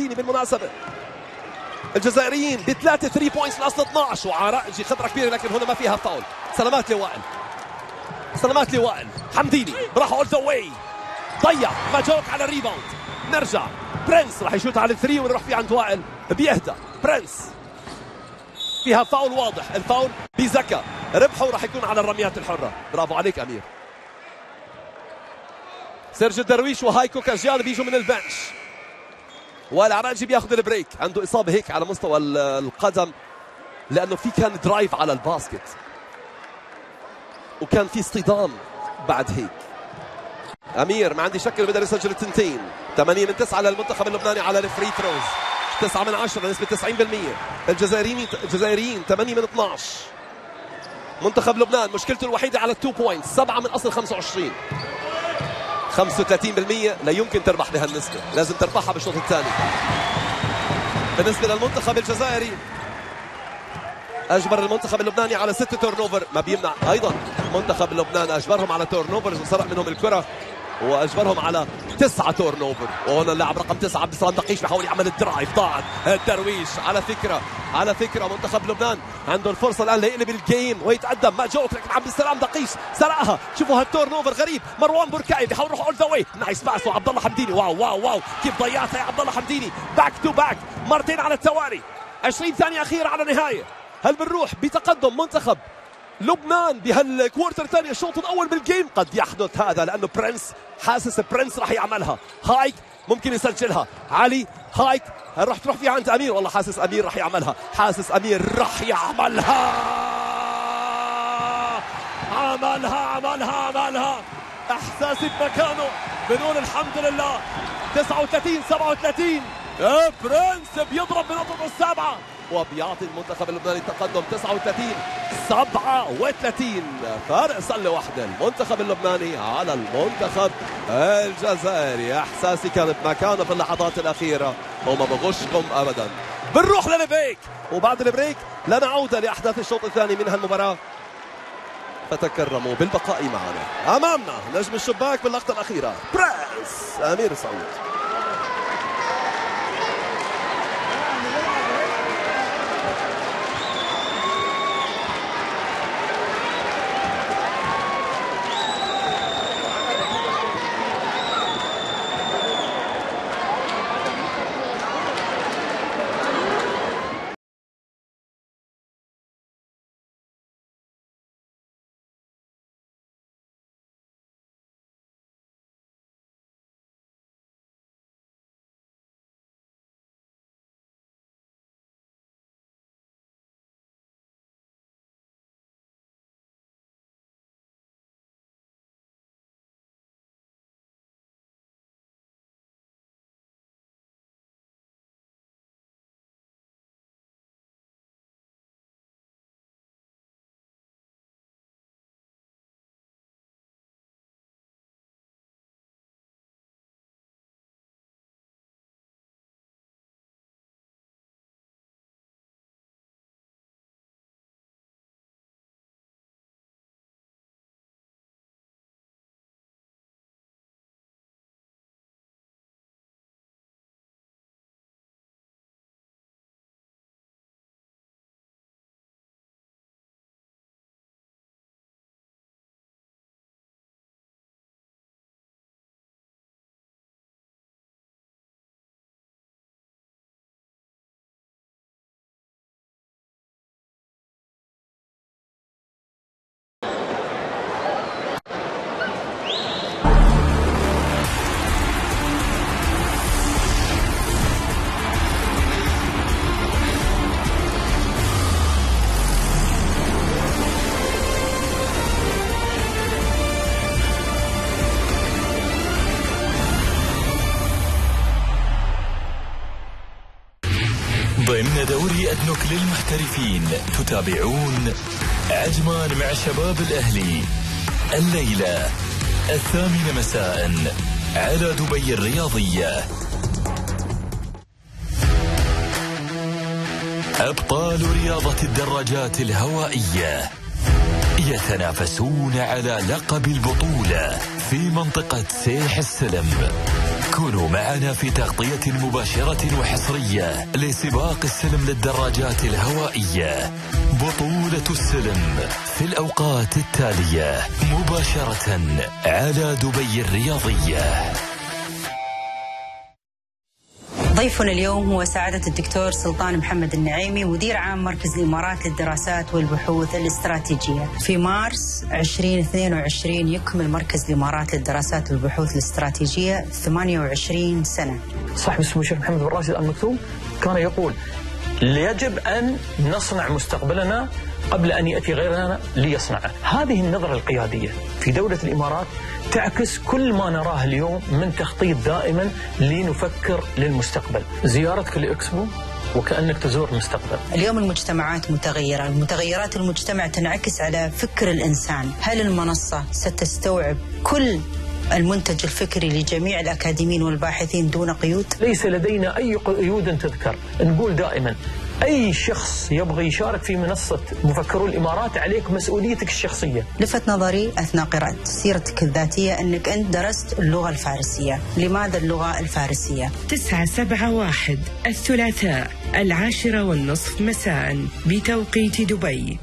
حمديني بالمناسبة. الجزائريين بثلاثة 3 points لاصل 12 وعراجي خطرة كبيرة لكن هنا ما فيها فاول سلامات لوائل. سلامات لوائل. حمديني راح all the way ضيع ماجوك على ال rebound. نرجع. برنس راح يشوت على ال three ونروح فيه عند وائل. بيهدى. برنس. فيها فاول واضح. الفاول بزكا ربحه راح يكون على الرميات الحرة. برافو عليك أمير. سيرج الدرويش وهايكو كاجيال بيجوا من ال bench. والعراجي بياخذ ال break. عنده إصابة هيك على مستوى القدم لأنه في كان drive على ال basket. وكان في اصطدام بعد هيك. أمير ما عندي شك إنه بيقدر يسجل التنتين. 8 من 9 للمنتخب اللبناني على ال free throws 9 من 10 نسبة 90% الجزائريين الجزائريين 8 من 12 منتخب لبنان مشكلته الوحيدة على ال two point 7 من أصل 25 35% لا يمكن تربح بهالنسبة لازم تربحها بالشوط الثاني. بالنسبة للمنتخب الجزائري أجبر المنتخب اللبناني على ست turnover ما بيمنع أيضا منتخب لبنان أجبرهم على turn وسرق منهم الكرة وأجبرهم على تسعة turnover وهنا اللاعب رقم تسعة عبد السلام دقيش بيحاول يعمل ال drive ضاعت. الدرويش على فكرة على فكرة منتخب لبنان عنده الفرصة الآن ليقلب ال game ويتقدم. ما جوك لكن عبد السلام دقيش سرقها. شوفوا هال turnover غريب. مروان بركاي بيحاول يروح all the way nice pass وعبد الله حمديني. wow wow wow. كيف ضيعتها يا عبد الله حمديني. back to back مرتين على التوالي. 20 ثانية أخيرة على النهاية. هل بنروح بتقدم منتخب لبنان بهال quarter الثاني الشوط الأول بال game قد يحدث هذا لأنه برنس حاسس برنس راح يعملها. هايك ممكن يسجلها. علي هايك راح تروح فيها عند أمير. والله حاسس أمير راح يعملها. حاسس أمير راح يعملها. عملها عملها عملها. احساسي بمكانه. بنقول الحمد لله. 39 37 برنس بيضرب بنقطة السابعة. وبيعطي المنتخب اللبناني التقدم 39 37 فارق سله واحدة المنتخب اللبناني على المنتخب الجزائري. إحساسي كان بمكانه في اللحظات الأخيرة. وما بغشكم ابدا. بنروح لل break. وبعد ال break لنعود لأحداث الشوط الثاني من هالمباراة. فتكرموا بالبقاء معنا. أمامنا نجم الشباك باللقطة الأخيرة. برنس أمير سعود. دوري أدنوك للمحترفين. تتابعون عجمان مع شباب الأهلي. الليلة الثامنة مساء على دبي الرياضية. أبطال رياضة الدراجات الهوائية يتنافسون على لقب البطولة في منطقة سيح السلم. كونوا معنا في تغطية مباشرة وحصرية لسباق السلم للدراجات الهوائية. بطولة السلم في الأوقات التالية مباشرة على دبي الرياضية. ضيفنا اليوم هو سعادة الدكتور سلطان محمد النعيمي مدير عام مركز الإمارات للدراسات والبحوث الاستراتيجية. في مارس 2022 يكمل مركز الإمارات للدراسات والبحوث الاستراتيجية 28 سنة. صاحب السمو الشيخ محمد بن راشد ال مكتوم كان يقول يجب أن نصنع مستقبلنا قبل أن يأتي غيرنا ليصنعه هذه النظرة القيادية في دولة الإمارات تعكس كل ما نراه اليوم من تخطيط دائما لنفكر للمستقبل. زيارتك لإكسبو وكأنك تزور المستقبل. اليوم المجتمعات متغيرة. المتغيرات المجتمع تنعكس على فكر الإنسان. هل المنصة ستستوعب كل المنتج الفكري لجميع الأكاديميين والباحثين دون قيود؟ ليس لدينا أي قيود تذكر. نقول دائما أي شخص يبغى يشارك في منصة مفكرو الإمارات عليك مسؤوليتك الشخصية. لفت نظري أثناء قراءة سيرتك الذاتية أنك أنت درست اللغة الفارسية. لماذا اللغة الفارسية؟ تسعة سبعة واحد الثلاثاء العاشرة والنصف مساء بتوقيت دبي.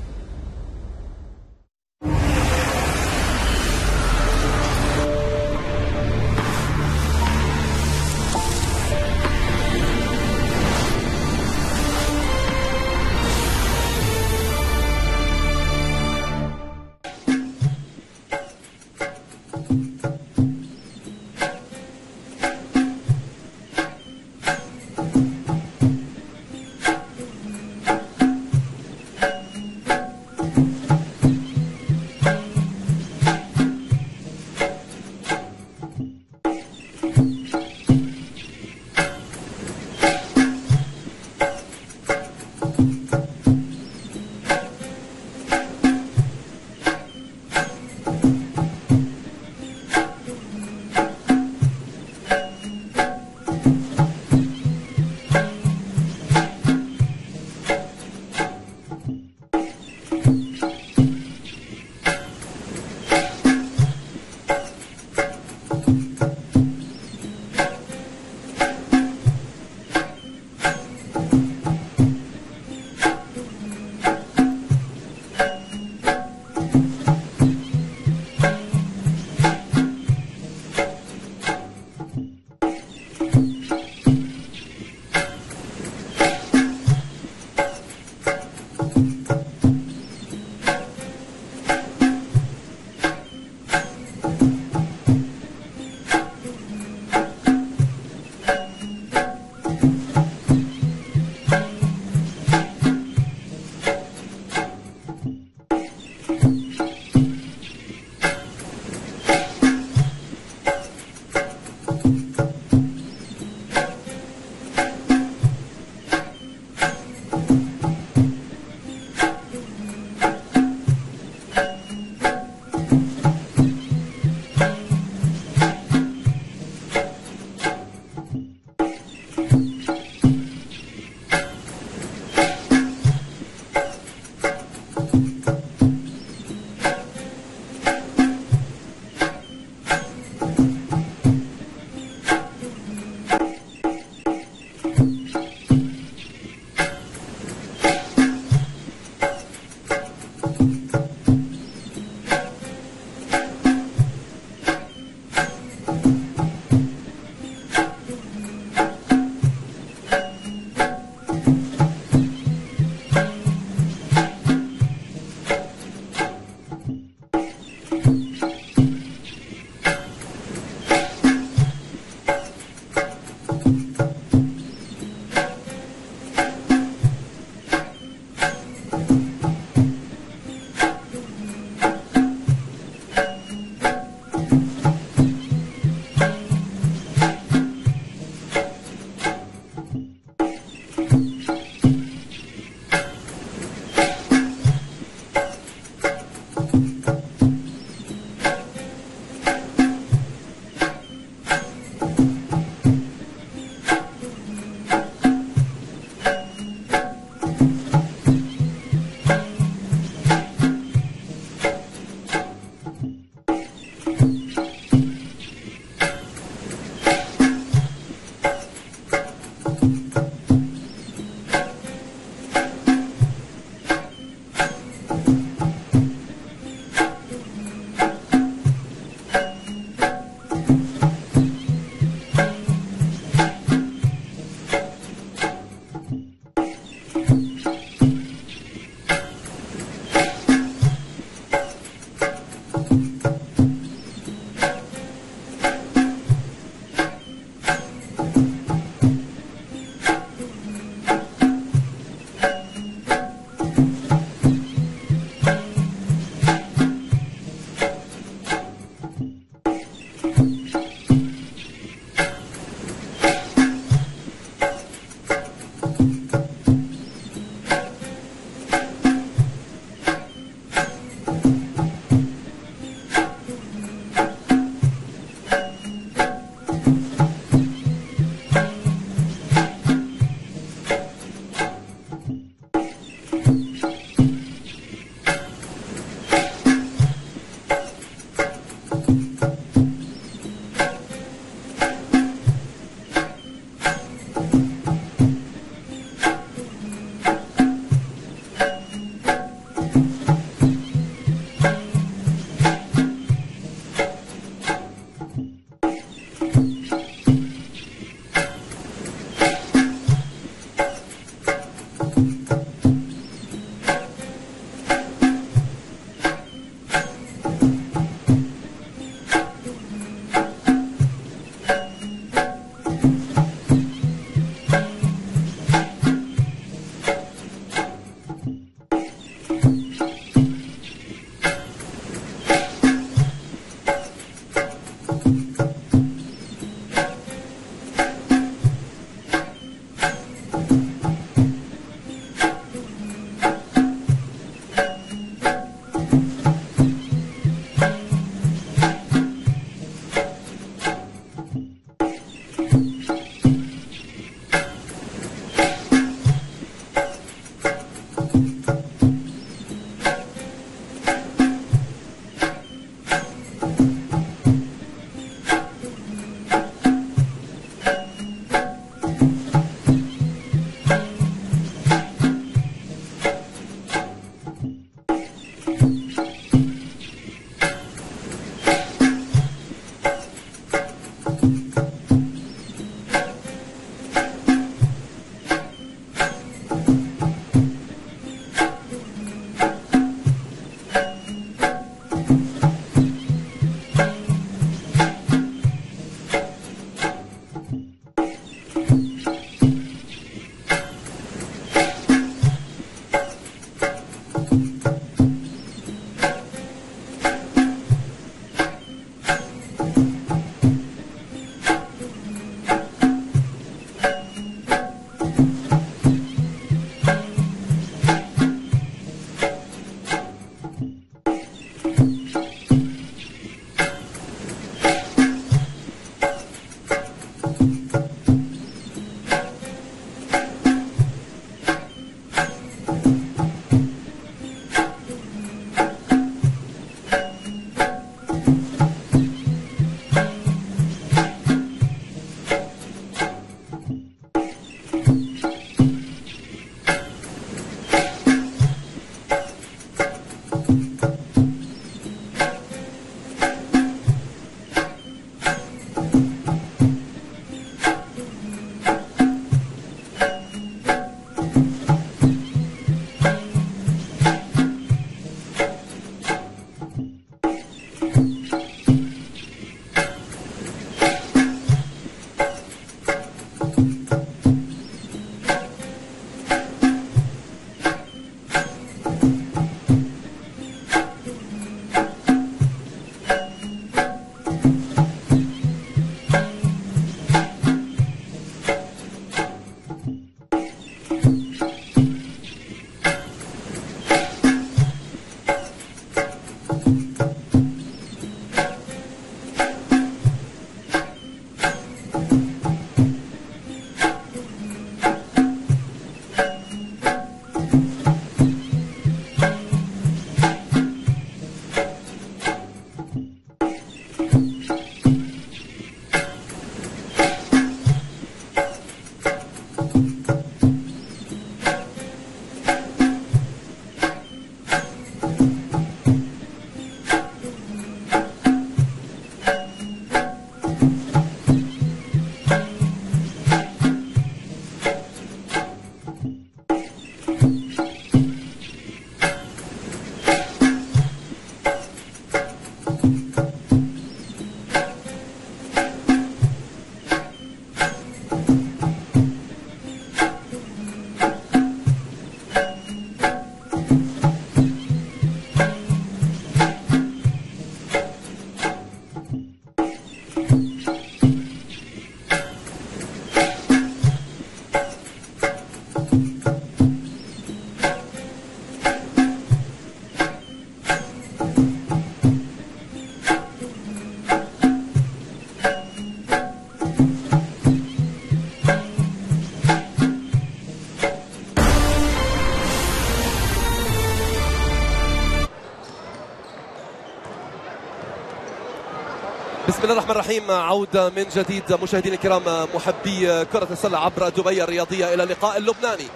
الله الرحمن الرحيم. عودة من جديد مشاهدينا الكرام محبي كرة السلة عبر دبي الرياضية إلى اللقاء اللبناني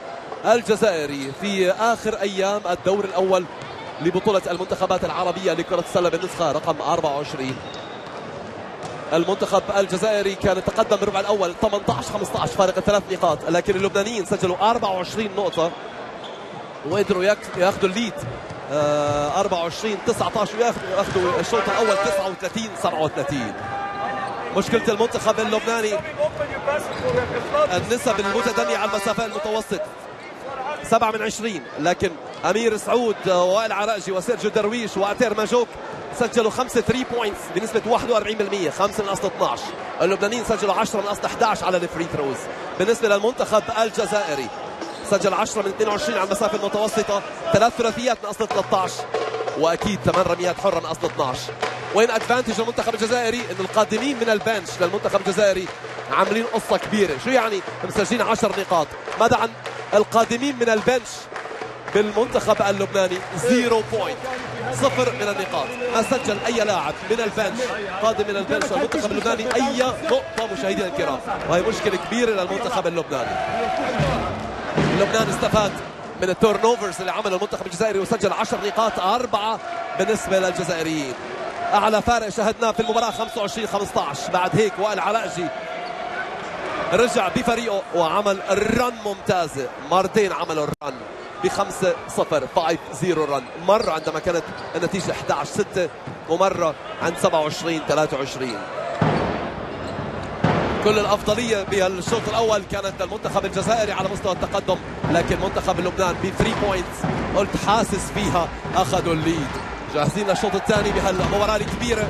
الجزائري في آخر أيام الدور الأول لبطولة المنتخبات العربية لكرة السلة بالنسخة رقم 24 المنتخب الجزائري كان تقدم بالربع الأول 18 15 فارق ثلاث نقاط لكن اللبنانيين سجلوا 24 نقطة. وقدروا ياخذوا الليد. 24 19 وياخذوا الشوط الأول 39 37 مشكلة المنتخب اللبناني النسب المتدنية على المسافة المتوسط 7 من 20 لكن أمير سعود ووائل عراجي وسيرجيو درويش وأتير ماجوك سجلوا خمسة 3 points بنسبة 41% 5 من أصل 12 اللبنانيين سجلوا 10 من أصل 11 على ال free throws بالنسبة للمنتخب الجزائري سجل 10 من 22 على المسافة المتوسطة. ثلاث ثلاثيات من أصل 13 وأكيد ثمان رميات حرة من أصل 12 وين advantage المنتخب الجزائري؟ انه القادمين من ال bench للمنتخب الجزائري عاملين قصة كبيرة. شو يعني؟ مسجلين 10 نقاط. ماذا عن القادمين من ال bench بالمنتخب اللبناني. zero point صفر من النقاط. ما سجل أي لاعب من ال bench قادم من ال bench المنتخب اللبناني أي نقطة مشاهدينا الكرام. وهي مشكلة كبيرة للمنتخب اللبناني. لبنان استفاد من turnovers اللي عمله المنتخب الجزائري وسجل 10 نقاط أربعة بالنسبة للجزائريين. أعلى فارق شاهدناه في المباراة 25 15 بعد هيك وائل علاءجي رجع بفريقه وعمل run ممتازة مرتين عملوا ال run بخمسة صفر 5 0 run مرة عندما كانت النتيجة 11 6 ومرة عند 27 23 كل الأفضلية بالشوط الأول كانت للمنتخب الجزائري على مستوى التقدم لكن منتخب لبنان ب 3 points قلت حاسس فيها اخذوا ال lead. جاهزين للشوط الثاني بهالمباراة الكبيرة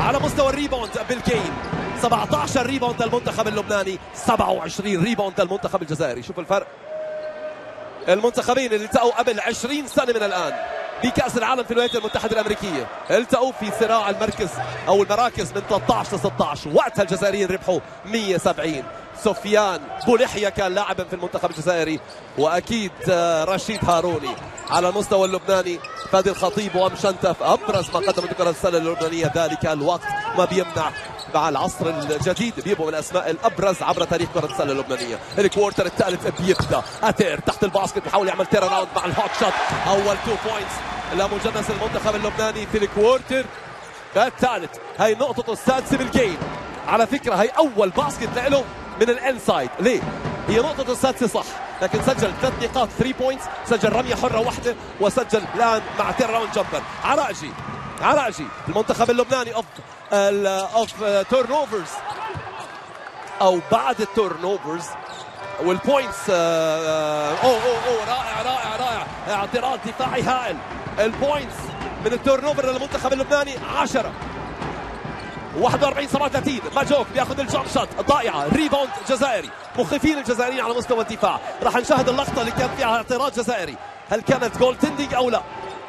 على مستوى ال rebound بال game 17 rebound للمنتخب اللبناني 27 rebound للمنتخب الجزائري. شوف الفرق. المنتخبين اللي التقوا قبل 20 سنة من الآن. بكأس العالم في الولايات المتحدة الأمريكية. التقوا في صراع المركز أو المراكز من 13 ل 16 وقتها الجزائريين ربحوا 170 سفيان بولحية كان لاعبا في المنتخب الجزائري. وأكيد آه، رشيد هاروني على المستوى اللبناني. فادي الخطيب ومشنتف أبرز ما قدمت كرة السلة اللبنانية. ذلك الوقت ما بيمنع مع العصر الجديد. بيبو من الأسماء الأبرز عبر تاريخ كرة السلة اللبنانية. الكوارتر الثالث بيبدأ. أتير تحت الباسكت بيحاول يعمل تير راوند مع الهوك شوت أول تو بوينتس لمجنس المنتخب اللبناني في الكوارتر الثالث. هي نقطته السادسه بالجيم على فكرة هي أول باسكت له من الانسايد ليه؟ هي نقطة السادسة صح لكن سجل ثلاث نقاط 3 بوينتس سجل رمية حرة واحدة وسجل بلان مع تير راوند جمبر عراجي عراجي المنتخب اللبناني اوف اوف تورن اوفرز أو بعد التورن اوفرز والبوينتس اوه اوه اوه رائع رائع رائع. اعتراض دفاعي هائل. ال points من ال turnover للمنتخب اللبناني 10 41 37 ماجوك بياخذ ال jump shot. ضائعة. rebound جزائري. مخيفين الجزائريين على مستوى الدفاع. راح نشاهد اللقطة اللي كان فيها اعتراض جزائري. هل كانت goaltending أو لا؟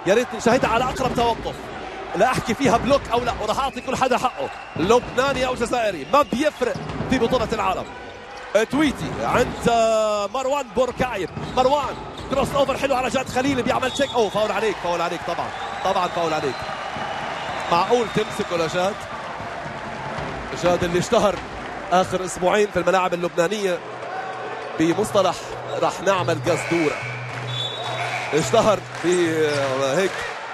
يا ريت نشاهدها على أقرب توقف. لا أحكي فيها block أو لا وراح اعطي كل حدا حقه. لبناني أو جزائري ما بيفرق في بطولة العالم تواتي عند مروان بوركايب. مروان crossover حلو على جاد خليل بيعمل check أو فاول عليك فاول عليك طبعا طبعا فاول عليك. معقول تمسكه لجاد؟ جاد اللي اشتهر آخر أسبوعين في الملاعب اللبنانية بمصطلح راح نعمل قزدوره اشتهر في هيك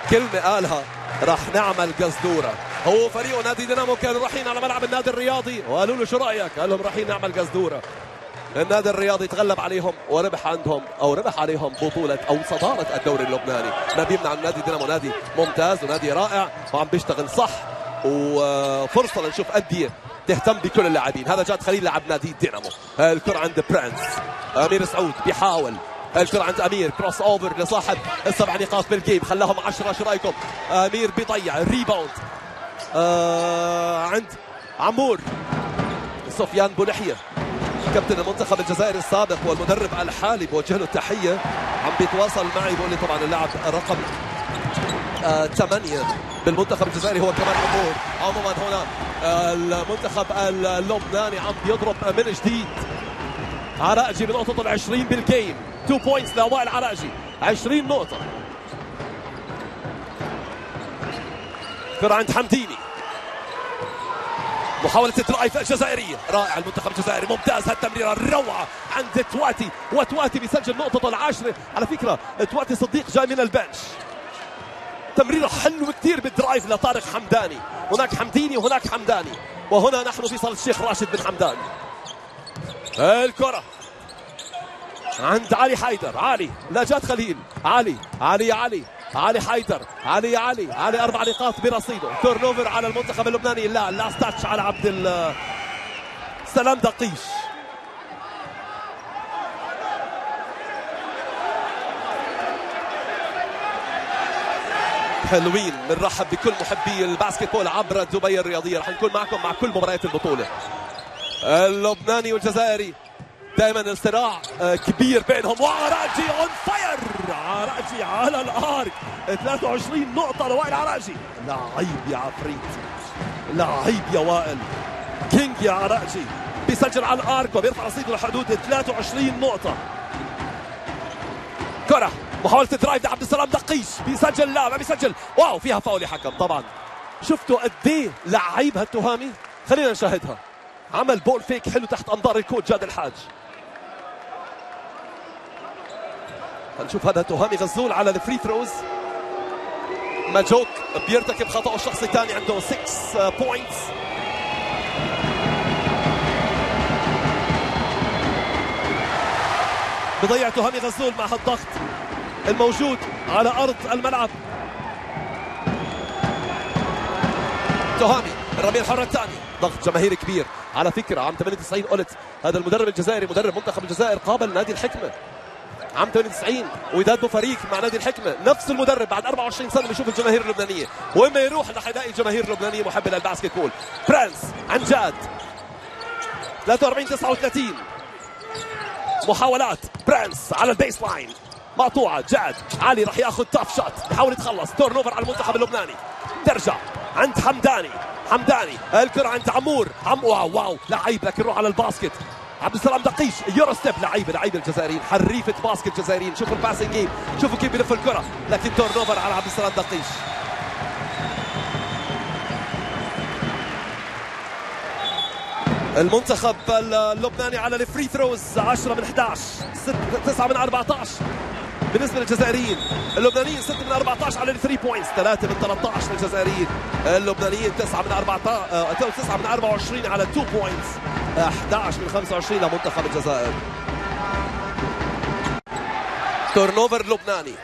كلمة قالها. راح نعمل قزدوره هو فريقه نادي دينامو كانوا رايحين على ملعب النادي الرياضي. وقالوا له شو رأيك؟ قال لهم رايحين نعمل قزدوره النادي الرياضي تغلب عليهم وربح عندهم أو ربح عليهم بطولة أو صدارة الدوري اللبناني. ما بيمنع النادي دينامو نادي ممتاز ونادي رائع وعم بيشتغل صح وفرصة لنشوف أندية تهتم بكل اللاعبين. هذا جاد خليل لاعب نادي دينامو. الكرة عند برانس أمير سعود بيحاول الكرة عند أمير. crossover لصاحب السبع نقاط بال game. خلاهم 10 شو رأيكم؟ أمير بيضيع. rebound آه عند عمور. سفيان بولحية. كابتن المنتخب الجزائري السابق والمدرب الحالي. بوجه له التحية. عم بيتواصل معي. بيقول لي طبعا اللاعب رقم آه ثمانية بالمنتخب الجزائري. هو كمان عمور. عموما هنا آه المنتخب اللبناني عم بيضرب من جديد. عراجي بنقطة العشرين بال game. 2 points لوائل عراجي 20 نقطة. كرة عند حمديني. محاولة ال drive الجزائرية. رائع المنتخب الجزائري. ممتاز هالتمريرة الروعة عند تواتي. وتواتي بيسجل نقطة العاشرة على فكرة تواتي صديق جاي من ال bench. تمريرة حلوة كثير بال drive لطارق حمداني. هناك حمديني وهناك حمداني. وهنا نحن في صالة الشيخ راشد بن حمدان. الكرة. عند علي حيدر. علي لا جاد خليل. علي علي علي علي حيدر. علي علي علي أربع نقاط برصيده. turnover على المنتخب اللبناني. لا last touch على عبد سلام دقيش. حلوين بنرحب بكل محبي ال basketball عبر دبي الرياضية. رح نكون معكم مع كل مباريات البطولة. اللبناني والجزائري. دائما الصراع كبير بينهم. وعراجي on fire عراجي على ال arc 23 نقطة لوائل عراجي. لعيب يا عفريت. لعيب يا وائل. king يا عراجي. بيسجل على ال arc وبيرفع رصيده لحدود 23 نقطة. كرة. محاولة drive لعبد السلام دقيش بيسجل لا ما بيسجل. wow فيها فاول يا حكم. طبعا. شفتوا قد إيه لعيب هالتهامي خلينا نشاهدها. عمل ball fake حلو تحت أنظار ال coach جاد الحاج. هنشوف هذا تهامي غزول على ال free throws ماجوك بيرتكب خطأه الشخصي الثاني عنده 6 points بضيع تهامي غزول مع هالضغط الموجود على أرض الملعب. تهامي الرمية الحرة الثانية ضغط جماهيري كبير. على فكرة عام 98 قلت هذا المدرب الجزائري مدرب منتخب الجزائر قابل نادي الحكمة. عام 98 وداد بوفريك مع نادي الحكمة نفس المدرب بعد 24 سنة بيشوف الجماهير اللبنانية. وين ما يروح رح يلاقي الجماهير اللبنانية محبة لل basketball عن جاد 43 39 محاولات برانس على ال baseline. مقطوعة جاد. علي راح ياخذ tough shot بحاول يتخلص. turnover على المنتخب اللبناني. ترجع عند حمداني. حمداني. الكرة عند عمور. عم wow wow. لعيب لكن روح على ال basket. عبد السلام دقيش euro step لعيبه لعيبه الجزائريين حريفه basket جزائريين شوفوا ال passing game شوفوا كيف بيلف الكرة لكن turnover على عبد السلام دقيش. المنتخب اللبناني على ال free throws 10 من 11 9 من 14 بالنسبة للجزائريين اللبنانيين 6 من 14 على ال three points 3 من 13 للجزائريين. اللبنانيين 9 من 14 9 من 24 على 2 points 11 من 25 لمنتخب الجزائر. turnover لبناني.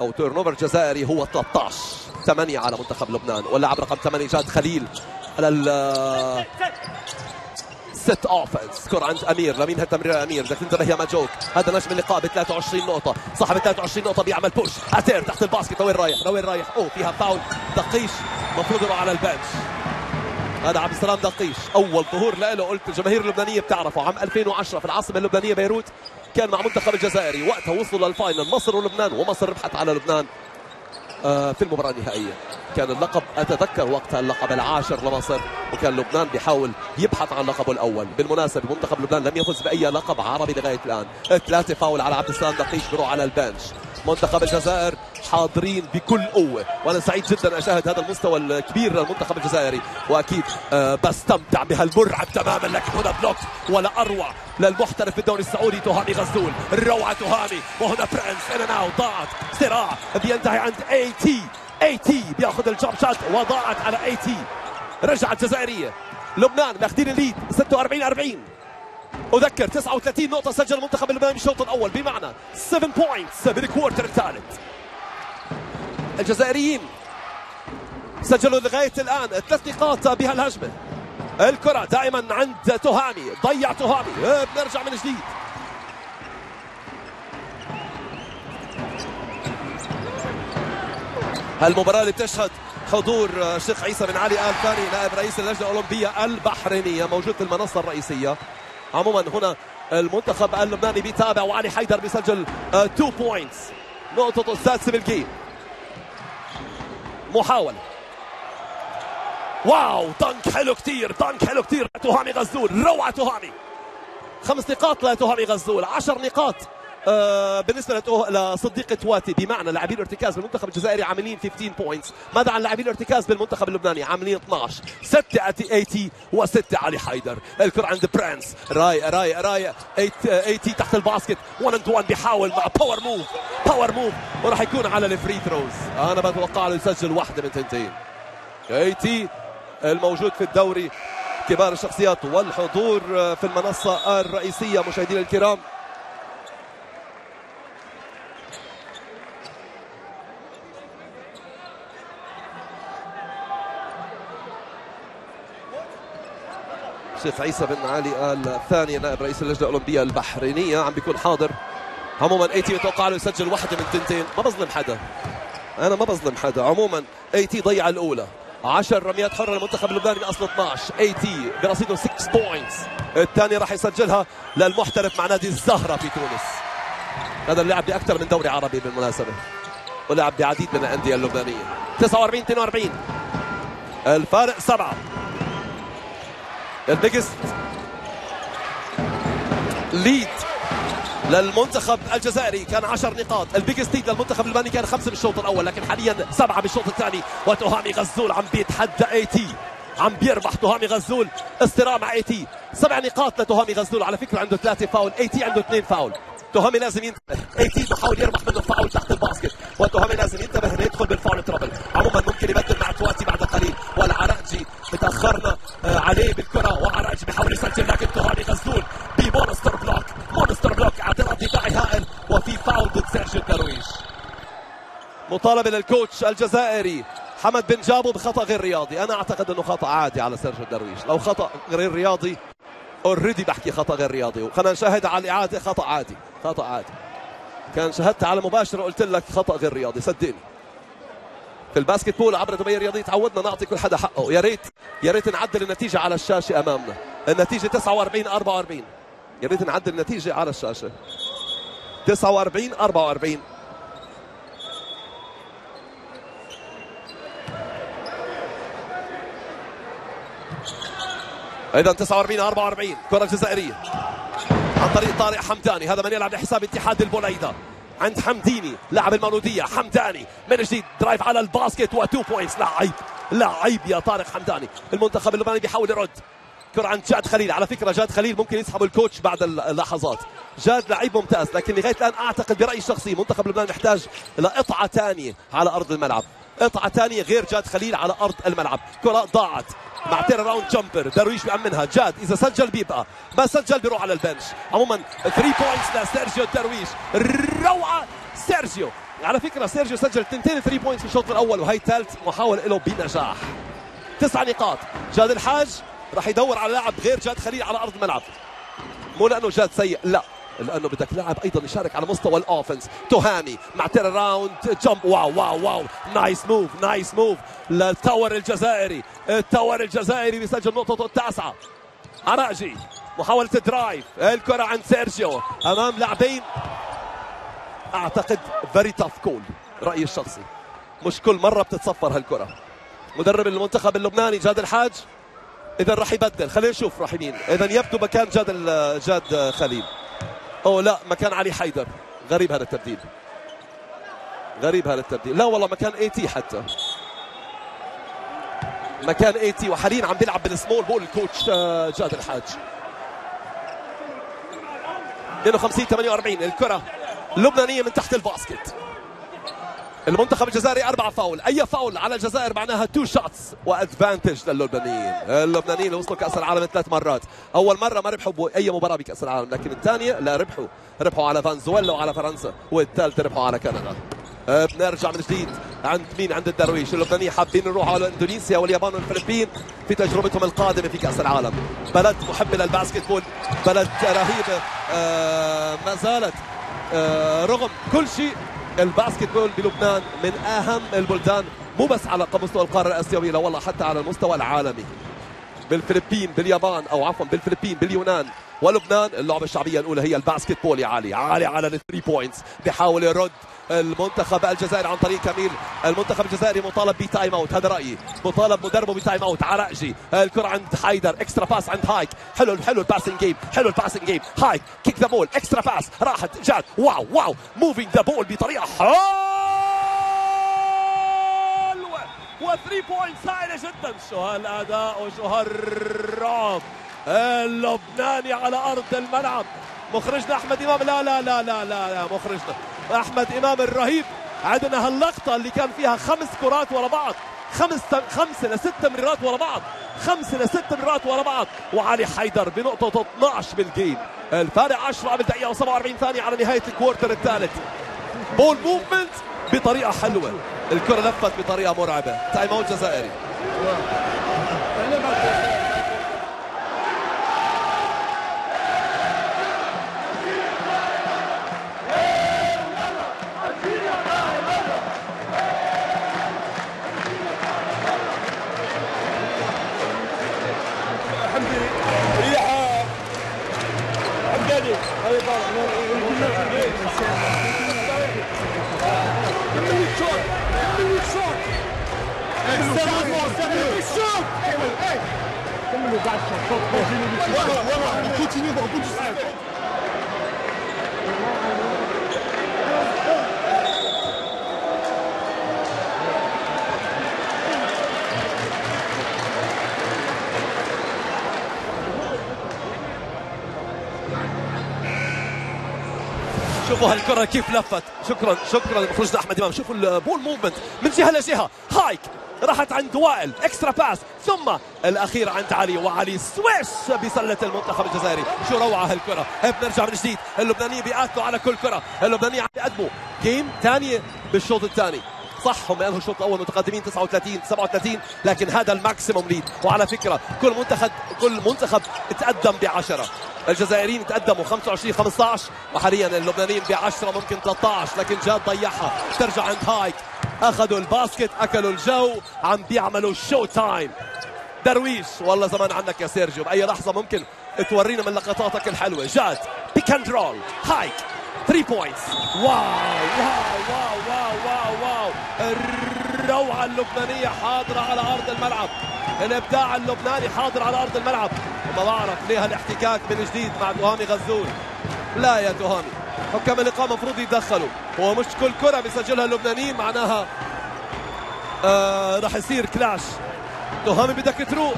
أو turnover جزائري هو 13 8 على منتخب لبنان. واللاعب رقم 8 جاد خليل على set offense كرة عند أمير لمين هالتمرير أمير. بدك تنتبه يا ماجوك هذا نجم اللقاء ب 23 نقطة. صاحب 23 نقطة بيعمل post up تحت ال basket. لوين رايح؟ لوين رايح؟ oh فيها فاول. دقيش المفروض يروح على ال bench. هذا عبد السلام دقيش. أول ظهور له. قلت الجماهير اللبنانية بتعرفه. عام 2010 في العاصمة اللبنانية بيروت. كان مع منتخب الجزائري. وقتها وصلوا لل final. مصر ولبنان. ومصر ربحت على لبنان آه، في المباراة النهائية. كان اللقب أتذكر وقتها اللقب العاشر لمصر وكان لبنان بيحاول يبحث عن لقبه الأول. بالمناسبة منتخب لبنان لم يفز بأي لقب عربي لغاية الآن. ثلاثة فاول على عبد السلام دقيش بيروح على البنش. منتخب الجزائر حاضرين بكل قوة وأنا سعيد جدا أشاهد هذا المستوى الكبير للمنتخب الجزائري. وأكيد آه، بستمتع بهالمرعب تماما لكن هنا بلوك ولا أروع للمحترف في الدوري السعودي تهامي غزول. الروعة تهامي وهنا in and out ضاعت صراع بينتهي عند اي تي اي تي بياخذ ال jump shot وضاعت على اي تي رجعت الجزائرية. لبنان ماخذين ال lead 46 40 أذكر 39 نقطة سجل المنتخب اللبناني بالشوط الأول. بمعنى 7 points بال quarter الثالث. الجزائريين سجلوا لغاية الآن ثلاث نقاط بهالهجمه الكرة دائما عند تهامي ضيع تهامي. إيه، بنرجع من جديد. هالمباراه اللي بتشهد حضور الشيخ عيسى بن علي آل ثاني نائب رئيس اللجنة الأولمبية البحرينية موجود في المنصة الرئيسية. عموما هنا المنتخب اللبناني بيتابع وعلي حيدر بيسجل 2 points نقطة السادسة بال game محاولة. wow dunk حلو كتير dunk حلو كتير. تهامي غزول روعة تهامي خمس نقاط لتهامي غزول عشر نقاط. آه، بالنسبة لصديق تواتي بمعنى لاعبين الارتكاز بالمنتخب الجزائري عاملين 15 points ماذا عن لاعبين الارتكاز بالمنتخب اللبناني؟ عاملين 12 ستة اي تي وستة علي حيدر. الكرة عند برانس راي راي راي اي تي تحت ال basket. 1 and 1 بيحاول مع power move power move وراح يكون على ال free throws أنا بتوقع له يسجل واحدة من ثنتين اي تي الموجود في الدوري. كبار الشخصيات والحضور في المنصة الرئيسية مشاهدينا الكرام. شيخ عيسى بن علي آل ثاني نائب رئيس اللجنة الأولمبية البحرينية عم بيكون حاضر. عموما اي تي متوقع له يسجل واحدة من تنتين. ما بظلم حدا. أنا ما بظلم حدا. عموما اي تي ضيع الأولى. 10 رميات حرة للمنتخب اللبناني من اصل 12 اي تي برصيده 6 points الثاني راح يسجلها للمحترف مع نادي الزهرة في تونس. هذا اللي لعب بأكثر من دوري عربي بالمناسبة. ولعب بعديد من الأندية اللبنانية. 49 42 الفارق سبعة. ال biggest lead للمنتخب الجزائري. كان 10 نقاط. ال biggest lead للمنتخب اللبناني كان خمسه بالشوط الأول لكن حاليا سبعة بالشوط الثاني. وتهامي غزول عم بيتحدى اي تي عم بيربح تهامي غزول. صراع مع اي تي سبع نقاط لتهامي غزول. على فكرة عنده ثلاثة فاول. اي تي عنده اثنين فاول. تهامي لازم ينتبه اي تي بحاول يربح منه فاول تحت ال basket وتهامي لازم ينتبه انه يدخل بال foul trouble عموما ممكن يبدل مع تواتي بعد قليل والعراقجي تاخرنا آه، عليه بالكره وعراقجي بيحاول يسجل لكن تهامي غزول ب monster block monster block اعتراض دفاعي هائل وفي فاول ضد سيرجيو درويش مطالبه لل coach الجزائري حمد بن جابو بخطأ غير رياضي. أنا أعتقد أنه خطأ عادي على سيرجيو درويش لو خطأ غير رياضي already بحكي خطأ غير رياضي. وخلينا نشاهد على الإعادة خطأ عادي خطأ عادي. كان شاهدت على مباشرة قلت لك خطأ غير رياضي. صدقني. في ال basketball عبر دبي الرياضية تعودنا نعطي كل حدا حقه. يا ريت يا ريت نعدل النتيجة على الشاشة أمامنا. النتيجة 49 44 يا ريت نعدل النتيجة على الشاشة. 49 44 إذا 49 44 كرة جزائرية. عن طريق طارق حمداني. هذا من يلعب لحساب اتحاد البوليدة. عند حمديني لاعب المولوديه حمداني. من جديد drive على ال basket و2 points لعيب لعيب يا طارق حمداني. المنتخب اللبناني بيحاول يرد. كرة عند جاد خليل. على فكرة جاد خليل ممكن يسحبوا ال coach بعد اللحظات. جاد لعيب ممتاز لكن لغاية الآن أعتقد برأيي الشخصي منتخب لبنان محتاج لقطعة ثانية على أرض الملعب. قطعة ثانية غير جاد خليل على أرض الملعب. كرة ضاعت. مع turnaround jumper. درويش بيأمنها جاد إذا سجل بيبقى. ما سجل بيروح على ال bench. عموما 3 points لسيرجيو درويش روعة سيرجيو. على فكرة سيرجيو سجل تنتين 3 points في الشوط الأول وهي ثالث محاولة له بنجاح. تسع نقاط. جاد الحاج راح يدور على لاعب غير جاد خليل على أرض الملعب. مو لأنه جاد سيء لا. لأنه بدك لاعب أيضا يشارك على مستوى ال offense تهامي مع turnaround jump wow wow wow. nice move nice move لل tower الجزائري. ال tower الجزائري بيسجل نقطته التاسعة. عراجي محاولة drive الكرة عند سيرجيو. أمام لاعبين. أعتقد very tough call رأيي الشخصي. مش كل مرة بتتصفر هالكرة. مدرب المنتخب اللبناني جاد الحاج. إذا راح يبدل. خلينا نشوف راح يمين. إذا يبدو مكان جاد جاد خليل. أو لا مكان علي حيدر. غريب هذا التبديل. غريب هذا التبديل. لا والله مكان اي تي حتى. مكان اي تي وحاليا عم بيلعب بال small ball ال coach آه، جاد الحاج. 52 48 الكرة اللبنانيه من تحت ال basket. المنتخب الجزائري أربعة فاول. أي فاول على الجزائر معناها two shots و advantage للبنانيين اللبنانيين وصلوا كأس العالم ثلاث مرات. أول مرة ما ربحوا بأي مباراة بكأس العالم لكن الثانية لا ربحوا. ربحوا على فنزويلا وعلى فرنسا والثالثة ربحوا على كندا. أه، بنرجع من جديد عند مين؟ عند الدرويش. اللبنانيين حابين يروحوا على إندونيسيا واليابان والفلبين في تجربتهم القادمة في كأس العالم. بلد محب لل basketball بلد رهيبة. آه ما زالت آه رغم كل شيء ال basketball بلبنان من أهم البلدان مو بس على مستوى القارة الآسيوية لا والله حتى على المستوى العالمي. بالفلبين باليابان أو عفوا بالفلبين باليونان. ولبنان اللعبة الشعبية الأولى هي ال basketball يا علي. علي على ال three points بيحاول يرد. المنتخب الجزائري عن طريق كميل المنتخب الجزائري مطالب ب timeout. هذا رأيي. مطالب مدربه ب timeout. عرقجي الكرة عند حيدر. extra pass عند هايك. حلو حلو ال passing game حلو ال passing game هايك. kick the ball extra pass راحت. جات. wow wow. moving the ball بطريقة حلوة. و3 points هايلة جدا. شو هالأداء وشو هالرعب اللبناني على أرض الملعب. مخرجنا أحمد إمام. لا لا لا لا لا, لا مخرجنا. أحمد إمام الرهيب. عندنا هاللقطة اللي كان فيها خمس كرات ورا بعض. خمس خمسه لست مرات ورا بعض. خمسه لست مرات ورا بعض. وعلي حيدر بنقطة 12 بال game. الفارق 10 قبل دقيقة و47 ثانية على نهاية ال quarter الثالث. ball movement بطريقة حلوة. الكرة لفت بطريقة مرعبة. timeout جزائري. vache, continue, continue, continue, continue. شوفوا هالكره كيف لفت؟ شكرا شكرا لمخرجنا أحمد إمام. شوفوا البول موفمنت من جهة لجهه هايك راحت عند وائل extra pass ثم الأخير عند علي وعلي swish بسله المنتخب الجزائري. شو روعة هالكرة. بنرجع من جديد. اللبنانيين بيقاتلوا على كل كرة. اللبنانيين عم يقدموا game ثانية بالشوط الثاني. صح هم قالوا الشوط الأول متقدمين 39 37 لكن هذا ال maximum lead. وعلى فكرة كل منتخب كل منتخب تقدم ب 10 الجزائريين تقدموا 25 15 وحاليا اللبنانيين ب 10 ممكن 13 لكن جاد ضيعها. ترجع عند هايك. أخذوا ال basket أكلوا الجو. عم بيعملوا showtime درويش. والله زمان عنك يا سيرجيو. بأي لحظة ممكن تورينا من لقطاتك الحلوة. جاد pick and roll هايك 3 points wow wow wow wow. wow الروعة اللبنانية حاضرة على أرض الملعب. الإبداع اللبناني حاضر على أرض الملعب. وما بعرف ليه هالاحتكاك من جديد مع تهامي غزول. لا يا تهامي. حكام اللقاء المفروض يتدخلوا. هو مش كل كرة بيسجلها اللبنانيين معناها آه راح يصير كلاش. تهامي بدك تروق.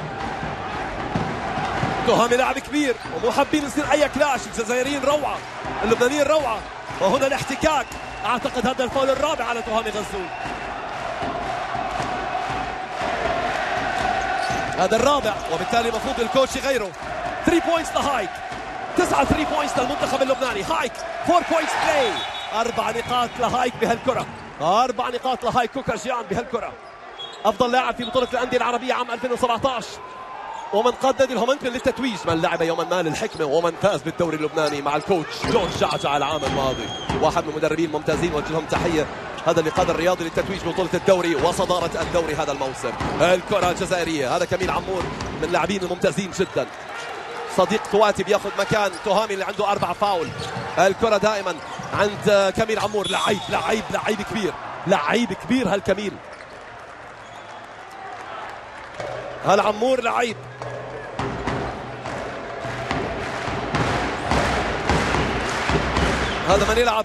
تهامي لاعب كبير ومو حابين يصير أي كلاش. الجزائريين روعة. اللبنانيين روعة. وهنا الاحتكاك. أعتقد هذا الفاول الرابع على تهامي غزول هذا الرابع وبالتالي المفروض الكوتش يغيره. 3 points لهايك 9 3 points للمنتخب اللبناني. هايك 4 points play أربع نقاط لهايك بهالكرة. أربع نقاط لهايك كيوكجيان بهالكرة. أفضل لاعب في بطولة الأندية العربية عام 2017 ومن قاد نادي الهومنتمن للتتويج من لعب يوما ما للحكمة ومن فاز بالدوري اللبناني مع ال coach. جون جعجع العام الماضي. واحد من المدربين الممتازين وجه لهم تحية. هذا اللي قاد الرياضي للتتويج ببطولة الدوري وصدارة الدوري هذا الموسم. الكرة الجزائرية. هذا كميل عمور من اللاعبين الممتازين جدا. صديق تواتي بياخذ مكان. تهامي اللي عنده أربع فاول. الكرة دائما عند كميل عمور. لعيب لعيب لعيب كبير. لعيب كبير هالكميل. هالعمور لعيب؟ هذا من يلعب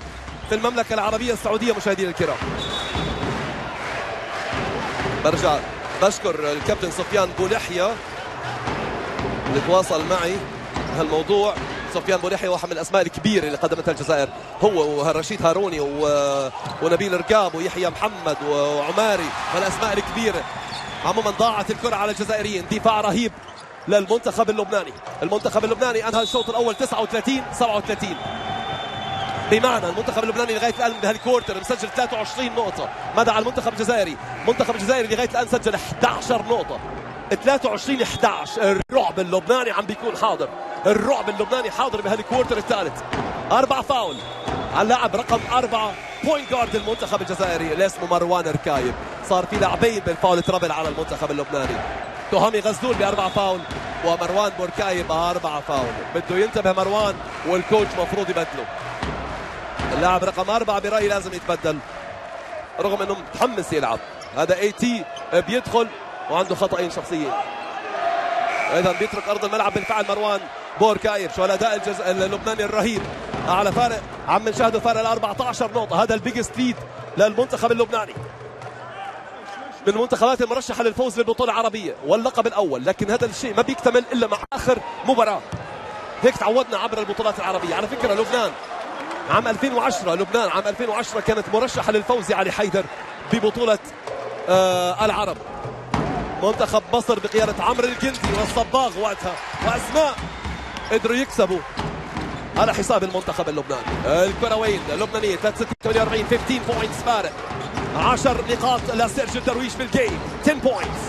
في المملكة العربية السعودية مشاهدينا الكرام. برجع بشكر الكابتن سفيان بولحية اللي تواصل معي هالموضوع. سفيان بولحية واحد من الأسماء الكبيرة اللي قدمتها الجزائر. هو ورشيد هاروني. ونبيل رقاب ويحيى محمد وعماري من الأسماء الكبيرة. عموما ضاعت الكرة على الجزائريين. دفاع رهيب للمنتخب اللبناني. المنتخب اللبناني أنهى الشوط الأول 39 37 بمعنى المنتخب اللبناني لغاية الآن بهالكورتر مسجل 23 نقطة. ماذا على المنتخب الجزائري. المنتخب الجزائري لغاية الآن سجل 11 نقطة. 23 11 الرعب اللبناني عم بيكون حاضر. الرعب اللبناني حاضر بهال quarter الثالث. أربع فاول. اللاعب رقم أربعة point guard المنتخب الجزائري اللي اسمه مروان ركايب صار في لاعبين بال foul trouble على المنتخب اللبناني. تهامي غزول بأربع فاول ومروان بوركايب أربعة فاول بده ينتبه مروان وال coach مفروض يبدله. اللاعب رقم أربعة برأيي لازم يتبدل رغم أنه متحمس يلعب. هذا اي تي بيدخل وعنده خطأين شخصيين. إذا بيترك أرض الملعب بالفعل مروان. بوركاير شو الأداء الجز... اللبناني الرهيب. على فارق عم نشاهده فارق ال 14 نقطة. هذا ال biggest lead للمنتخب اللبناني. من المنتخبات المرشحة للفوز بالبطوله العربية واللقب الأول. لكن هذا الشيء ما بيكتمل إلا مع آخر مباراة. هيك تعودنا عبر البطولات العربية. على فكرة لبنان عام 2010 لبنان عام 2010 كانت مرشحة للفوز علي حيدر ببطولة آه العرب. منتخب مصر بقيادة عمرو الجندي والصباغ وقتها. وأسماء قدروا يكسبوا على حساب المنتخب اللبناني. الكرة وين اللبنانية 348 15 points فارق. 10 نقاط لسيرجيو درويش بال game 10 points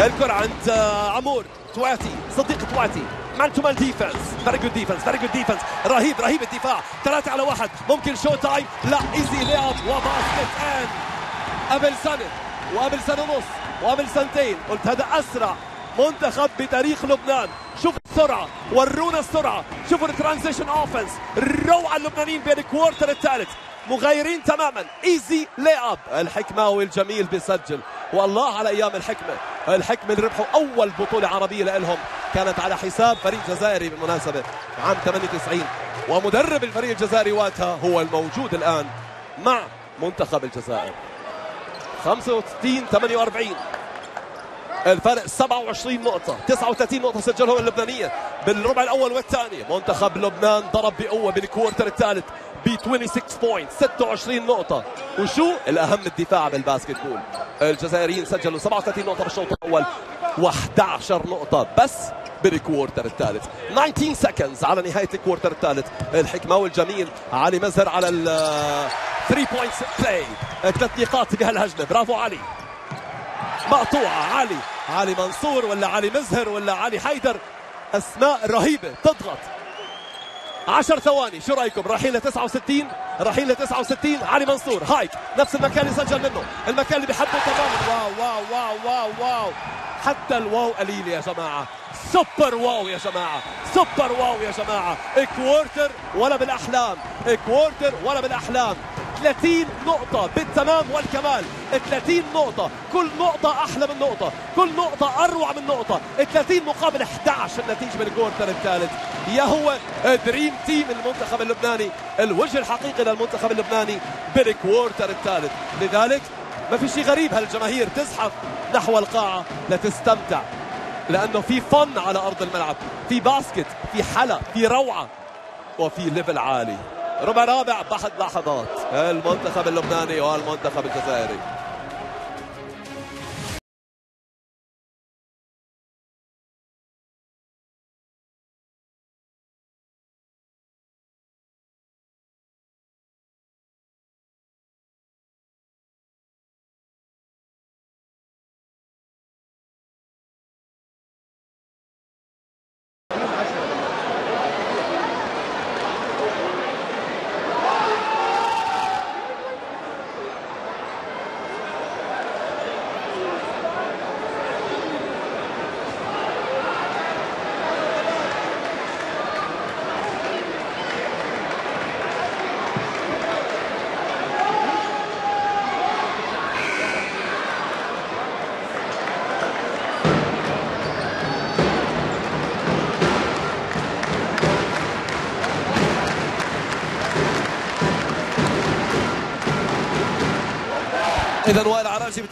الكرة عند آه، عمور تواتي صديق تواتي man to man defense very good defense very good defense رهيب رهيب الدفاع. ثلاثة على واحد. ممكن showtime لا easy lay up و basket in قبل سنة وقبل سنة ونص وقبل سنتين. قلت هذا أسرع منتخب بتاريخ لبنان. شوف السرعة ورونا السرعة. شوفوا ال transition offense الروعة اللبنانيين بين ال quarter الثالث. مغيرين تماما. easy lay up الحكماوي الجميل بيسجل. والله على أيام الحكمة. الحكمة اللي ربحوا أول بطولة عربية لهم كانت على حساب فريق جزائري بالمناسبة عام 98 ومدرب الفريق الجزائري وقتها هو الموجود الآن مع منتخب الجزائر. 65 48 الفرق 27 نقطة 39 نقطة سجلهم اللبنانية بالربع الأول والثاني. منتخب لبنان ضرب بقوة بالكوارتر الثالث ب 26 بوينت 26 نقطة. وشو؟ الأهم الدفاع بال basketball الجزائريين سجلوا 37 نقطة بالشوط الأول و11 نقطة بس بال quarter الثالث. 19 seconds على نهاية ال quarter الثالث. الحكماوي الجميل علي مزهر على ال 3 points play ثلاث نقاط بهالهجمة برافو علي. مقطوعة. علي علي منصور ولا علي مزهر ولا علي حيدر؟ أسماء رهيبة تضغط. 10 ثواني. شو رأيكم؟ رايحين ل 69 رايحين ل 69 علي منصور. هايك. نفس المكان اللي سجل منه. المكان اللي بيحبه تماما. wow wow wow wow wow. حتى ال wow قليل يا جماعة. super wow يا جماعة. super wow يا جماعة. quarter ولا بالأحلام. quarter ولا بالأحلام. 30 نقطة بالتمام والكمال. 30 نقطة. كل نقطة أحلى من نقطة. كل نقطة أروع من نقطة. 30 مقابل 11 النتيجة بال quarter الثالث. يا هو dream team المنتخب اللبناني الوجه الحقيقي للمنتخب اللبناني بال quarter الثالث. لذلك ما في شيء غريب هالجماهير تزحف نحو القاعة لتستمتع. لأنه في فن على أرض الملعب في basket في حلا في روعة وفي level عالي. ربع رابع بحد لحظات. المنتخب اللبناني والمنتخب الجزائري.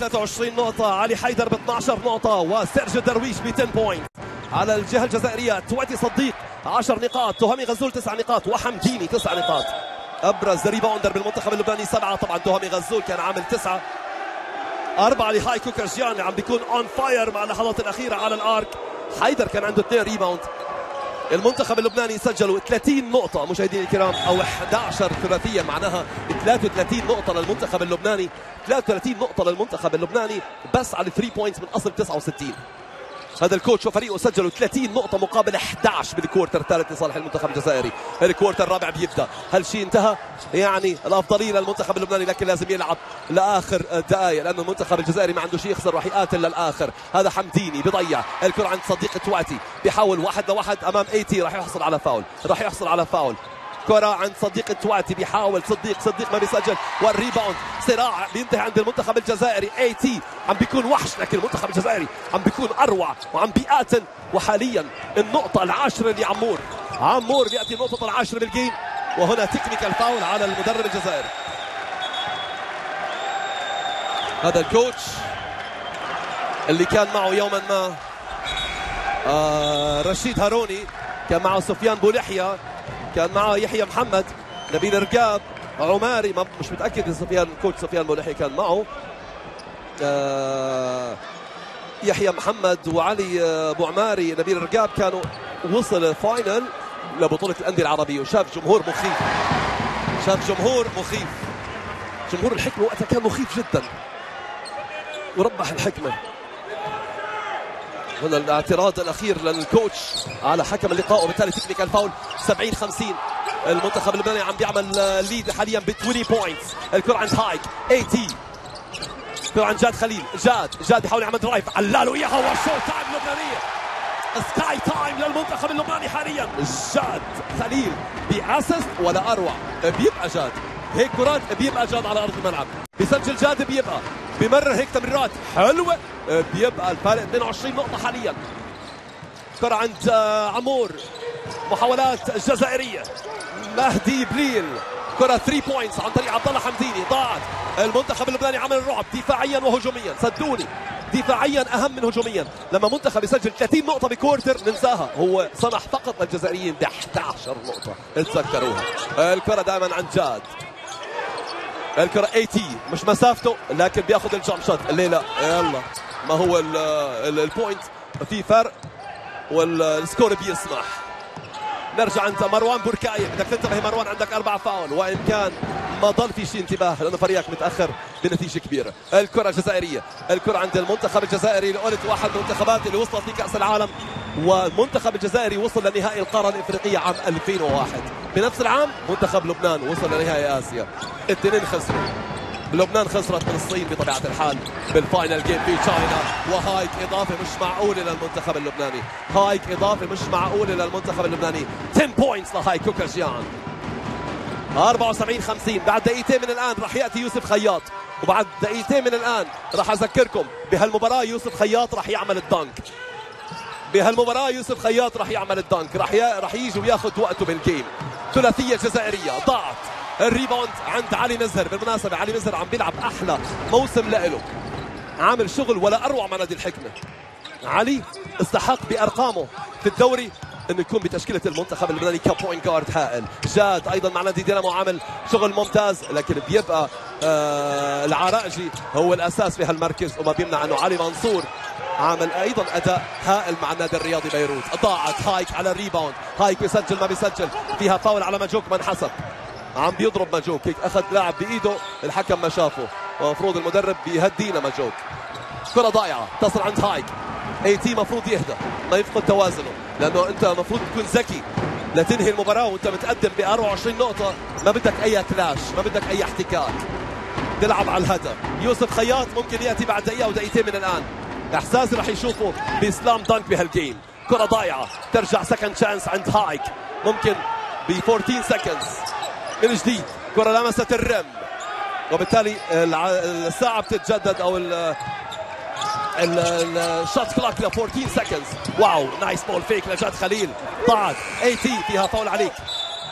23 نقطة، علي حيدر ب 12 نقطة وسيرج درويش ب 10 points. على الجهة الجزائرية تواتي صديق 10 نقاط، تهامي غزول 9 نقاط وحمديني 9 نقاط. أبرز rebounder بالمنتخب اللبناني سبعة طبعا تهامي غزول كان عامل تسعة. أربعة لهايك كوكجيان عم بيكون on fire مع اللحظات الأخيرة على ال arc. حيدر كان عنده اثنين rebound المنتخب اللبناني سجلوا 30 نقطة مشاهدينا الكرام أو 11 ثلاثية معناها 33 نقطة للمنتخب اللبناني 33 نقطة للمنتخب اللبناني بس على 3 points من أصل 69 هذا ال coach وفريقه سجلوا 30 نقطة مقابل 11 بال quarter الثالث لصالح المنتخب الجزائري، ال quarter الرابع بيبدأ، هل شيء انتهى؟ يعني الأفضلية للمنتخب اللبناني لكن لازم يلعب لآخر دقائق لأنه المنتخب الجزائري ما عنده شيء يخسر راح يقاتل للآخر، هذا حمديني بيضيع، الكرة عند صديق تواتي، بيحاول واحد لواحد أمام ايتي راح يحصل على فاول، راح يحصل على فاول، كرة عند صديق التواتي بيحاول صديق صديق ما بيسجل وال rebound صراع بينتهي عند المنتخب الجزائري. اي تي عم بيكون وحش لكن المنتخب الجزائري عم بيكون أروع وعم بيقاتل. وحاليا النقطة العاشرة لعمور. عمور بيأتي النقطة العاشرة بال game. وهنا technical foul على المدرب الجزائري. هذا ال coach اللي كان معه يوما ما آه رشيد هاروني كان معه سفيان بولحية كان معه يحيى محمد نبيل رقاب عماري ما مش متأكد اذا سفيان coach سفيان ملحي كان معه. آه يحيى محمد وعلي أبو عماري نبيل رقاب كانوا وصل ال final لبطولة الأندية العربية. وشاف جمهور مخيف. شاف جمهور مخيف. جمهور الحكمة وقتها كان مخيف جدا. وربح الحكمة. هنا الاعتراض الأخير لل coach على حكم اللقاء وبالتالي technical foul 70 50 المنتخب اللبناني عم بيعمل lead حاليا ب 20 points الكرة عند هايك اي تي الكرة عند جاد خليل جاد جاد بيحاول يعمل drive علالوا إياها و showtime لبنانية. sky time للمنتخب اللبناني حاليا. جاد خليل ب assist ولا أروع بيبقى جاد. هيك كرات بيبقى جاد على أرض الملعب. بيسجل جاد بيبقى. بمرر هيك تمريرات حلوة. بيبقى الفارق 22 نقطة حاليا. كرة عند عمور. محاولات جزائرية. مهدي بليل. كرة 3 points عن طريق عبد الله حمديني. ضاعت. المنتخب اللبناني عمل الرعب دفاعيا وهجوميا. صدقوني. دفاعيا أهم من هجوميا. لما منتخب يسجل 30 نقطة ب quarter ننساها. هو صنع فقط للجزائريين ب 11 نقطة. اتذكروها. الكرة دائما عن جاد. الكرة اي تي مش مسافته لكن بياخذ ال jump shot. الليلة يلا. ما هو ال point في فرق وال score بيسمح. نرجع انت مروان بركاي بدك تنتبه مروان عندك أربع فاول. وإن كان ما ضل في شيء انتباه لأنه فريقك متأخر بنتيجة كبيرة. الكرة الجزائرية. الكرة عند المنتخب الجزائري اللي قلت واحد من المنتخبات اللي وصلت لكأس العالم. والمنتخب الجزائري وصل لنهائي القارة الإفريقية عام 2001 بنفس العام منتخب لبنان وصل لنهائي آسيا. الاثنين خسروا. لبنان خسرت من الصين بطبيعة الحال بال final game في China وهايك إضافة مش معقولة للمنتخب اللبناني. هايك إضافة مش معقولة للمنتخب اللبناني. 10 points لهايك كوكجيان 74 50 بعد دقيقتين من الآن راح يأتي يوسف خياط. وبعد دقيقتين من الآن راح أذكركم بهالمباراة يوسف خياط راح يعمل ال dunk. بهالمباراة يوسف خياط راح يعمل ال dunk. راح ي... راح يجي وياخذ وقته بال game. ثلاثية جزائرية ضاعت. ال rebound عند علي مزهر. بالمناسبة علي مزهر عم بيلعب أحلى موسم لإله. عامل شغل ولا أروع مع نادي الحكمة. علي استحق بأرقامه في الدوري إنه يكون بتشكيلة المنتخب اللبناني ك point guard هائل. جاد أيضا مع نادي دينامو عامل شغل ممتاز لكن بيبقى آه العرقجي هو الأساس في هالمركز. وما بيمنع إنه علي منصور عامل أيضا أداء هائل مع النادي الرياضي بيروت. ضاعت هايك على ال rebound هايك بيسجل ما بيسجل. فيها فاول على ماجوك ما انحسب. عم بيضرب ماجوك هيك أخذ لاعب بإيده الحكم ما شافه. ومفروض المدرب بيهدينا ماجوك كرة ضايعة تصل عند هايك. أي تي مفروض يهدى ما يفقد توازنه. لأنه أنت مفروض تكون ذكي. لتنهي المباراة وأنت متقدم ب 24 نقطة. ما بدك أي clash ما بدك أي احتكاك. تلعب على الهدف. يوسف خياط ممكن يأتي بعد دقيقة أو دقيقتين من الآن. احساسي رح يشوفه ب slam dunk بهال game. كرة ضايعة ترجع second chance عند هايك. ممكن ب 14 seconds من جديد. كرة لمست ال rim وبالتالي الساعة بتتجدد أو ال- ال- ال shot clock ل 14 seconds wow nice ball fake لجاد خليل. ضاعت اي تي فيها فاول عليك.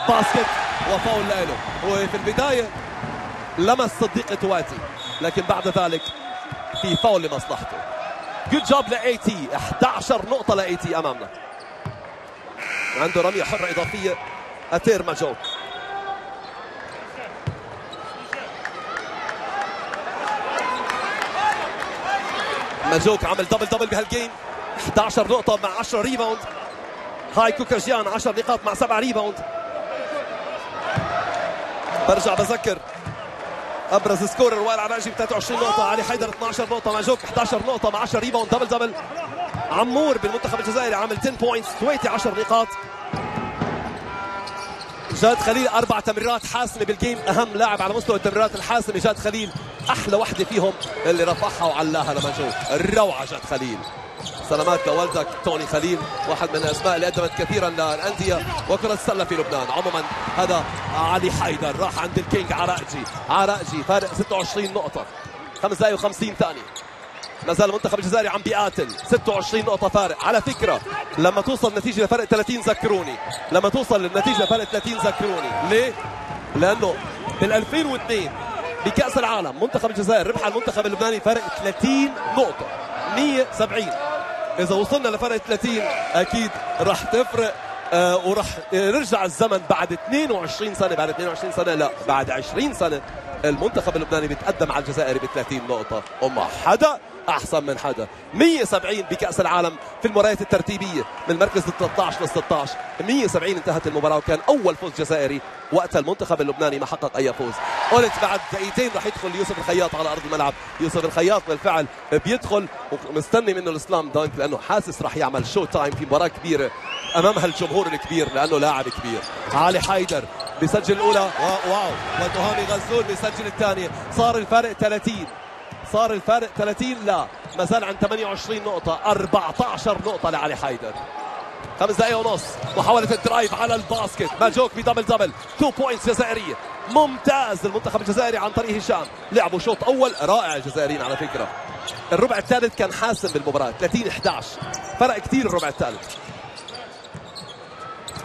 basket و foul له. وفي البداية لمس صديق تواتي. لكن بعد ذلك في فاول لمصلحته. good job لاي تي 11 نقطة لاي تي أمامنا. عنده رمية حرة إضافية. أتير ماجوك. ماجوك عمل double double بهال game 11 نقطة مع 10 rebound هايك كوكجيان 10 نقاط مع 7 rebound برجع بذكر. أبرز scorer وائل عرقجي ب 23 نقطة. علي حيدر 12 نقطة. ماجوك 11 نقطة مع 10 rebound double double عمور بالمنتخب الجزائري عامل 10 points كويتي 10 نقاط. جاد خليل أربع تمريرات حاسمة بال game أهم لاعب على مستوى التمريرات الحاسمة جاد خليل. أحلى وحدة فيهم اللي رفعها وعلاها لماجوك الروعة جاد خليل. سلامات لوالدك توني خليل واحد من الأسماء اللي قدمت كثيرا للأندية وكرة السلة في لبنان. عموما هذا علي حيدر راح عند الكينج عراقجي عراقجي فارق 26 نقطة. 5 دقائق و50 ثانية. ما زال المنتخب الجزائري عم بيقاتل. 26 نقطة فارق. على فكرة لما توصل النتيجة لفرق 30 ذكروني. لما توصل النتيجة لفرق 30 ذكروني. ليه؟ لأنه بال 2002 بكأس العالم. منتخب الجزائر ربح المنتخب اللبناني فرق 30 نقطة. 170 إذا وصلنا لفرق 30 أكيد راح تفرق. وراح نرجع الزمن بعد 22 سنة بعد 22 سنة لا بعد 20 سنة. المنتخب اللبناني بيتقدم على الجزائر ب 30 نقطة. وما حدا أحسن من حدا. 170 بكأس العالم في المباريات الترتيبية من المركز ال 13 ل 16 170 انتهت المباراة وكان أول فوز جزائري وقتها المنتخب اللبناني ما حقق أي فوز. قلت بعد دقيقتين راح يدخل يوسف الخياط على أرض الملعب. يوسف الخياط بالفعل بيدخل ومستني منه ال slam dunk لأنه حاسس راح يعمل show time في مباراة كبيرة. أمام هالجمهور الكبير لأنه لاعب كبير. علي حيدر بيسجل الأولى. wow. وتهامي غزول بيسجل الثانية صار الفارق 30 صار الفارق 30 لا. ما زال عند 28 نقطة. 14 نقطة لعلي حيدر. خمس دقايق ونص. محاولة ال drive على ال basket. ماجوك ب double double. 2 points جزائرية. ممتاز المنتخب الجزائري عن طريق هشام. لعبوا شوط أول رائع الجزائريين على فكرة. الربع الثالث كان حاسم بالمباراة. 30 11 فرق كثير الربع الثالث.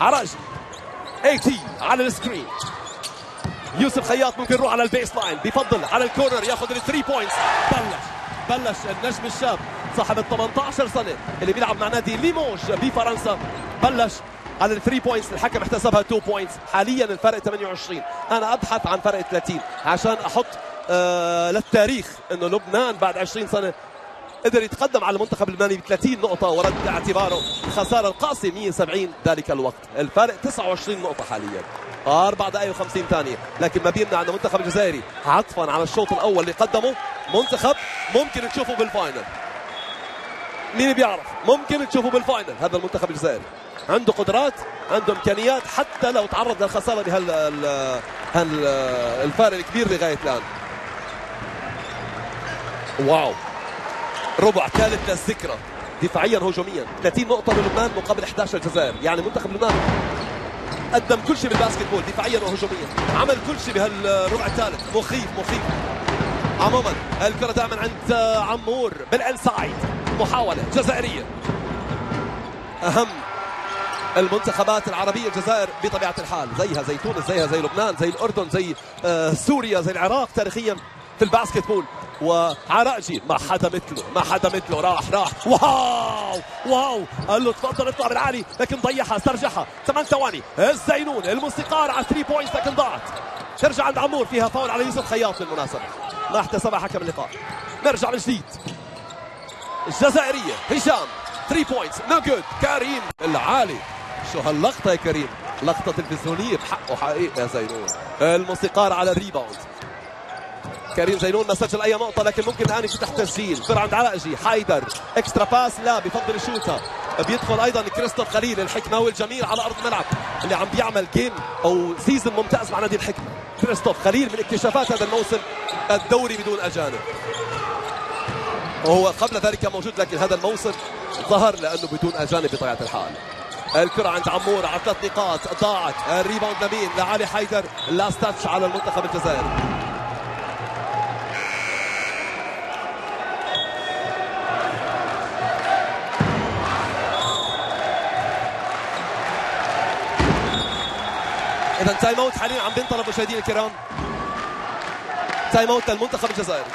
عرقجي اي تي على ال screen. يوسف خياط ممكن يروح على ال base line. بيفضل على ال corner ياخذ ال three points بلش. بلش النجم الشاب. صاحب ال 18 سنة. اللي بيلعب مع نادي ليموج بفرنسا بلش على ال three points الحكم احتسبها 2 points حاليا الفرق 28 أنا أبحث عن فرق 30 عشان أحط آه للتاريخ إنه لبنان بعد 20 سنة قدر يتقدم على المنتخب اللبناني ب 30 نقطة ورد اعتباره الخسارة القاسية 170 ذلك الوقت، الفارق 29 نقطة حاليا. أربع دقائق و50 ثانية، لكن ما بيمنع أن المنتخب الجزائري عطفا على الشوط الأول اللي قدمه منتخب ممكن تشوفه بال final. مين بيعرف؟ ممكن تشوفه بال final هذا المنتخب الجزائري. عنده قدرات، عنده إمكانيات حتى لو تعرض للخسارة بهال ال- هال الفارق الكبير لغاية الآن. wow ربع ثالث للذكرى. دفاعيا هجوميا. 30 نقطة للبنان مقابل 11 الجزائر يعني منتخب لبنان قدم كل شيء بال basketball دفاعيا وهجوميا. عمل كل شيء بهالربع الثالث مخيف مخيف. عموما الكرة دائما عند عمور بال inside. محاولة جزائرية. أهم المنتخبات العربية الجزائر بطبيعة الحال. زيها زي تونس زيها زي لبنان زي الأردن زي آه، سوريا زي العراق تاريخيا. في ال basketball وعرقجي ما حدا مثله ما حدا مثله. راح راح. wow! wow! قال له تفضل اطلع بالعالي لكن ضيعها استرجعها. ثمان ثواني. الزينون الموسيقار على 3 points لكن ضاعت. ترجع عند عمور فيها فاول على يوسف خياط بالمناسبة. ما احتسبها حكم اللقاء. نرجع من جديد الجزائرية هشام 3 points no good كريم العالي. شو هاللقطة يا كريم؟ لقطة تلفزيونية بحقه حقيقي يا زينون. الموسيقار على ال rebound. كريم زينون ما سجل أي نقطة لكن ممكن الان يفتح تسجيل كره عند عرقجي حيدر extra pass لا بفضل يشوتها بيدخل أيضا كريستوف خليل الحكماوي الجميل على أرض الملعب. اللي عم بيعمل game أو season ممتاز مع نادي الحكمة. كريستوف خليل من اكتشافات هذا الموسم الدوري بدون أجانب. وهو قبل ذلك موجود لكن هذا الموسم ظهر لأنه بدون أجانب بطبيعة الحال. الكرة عند عمور على ثلاث نقاط ضاعت ال rebound لمين؟ لعلي حيدر last touch على المنتخب الجزائري. إذا time out حاليا عم بينطلب مشاهدينا الكرام. time out للمنتخب الجزائري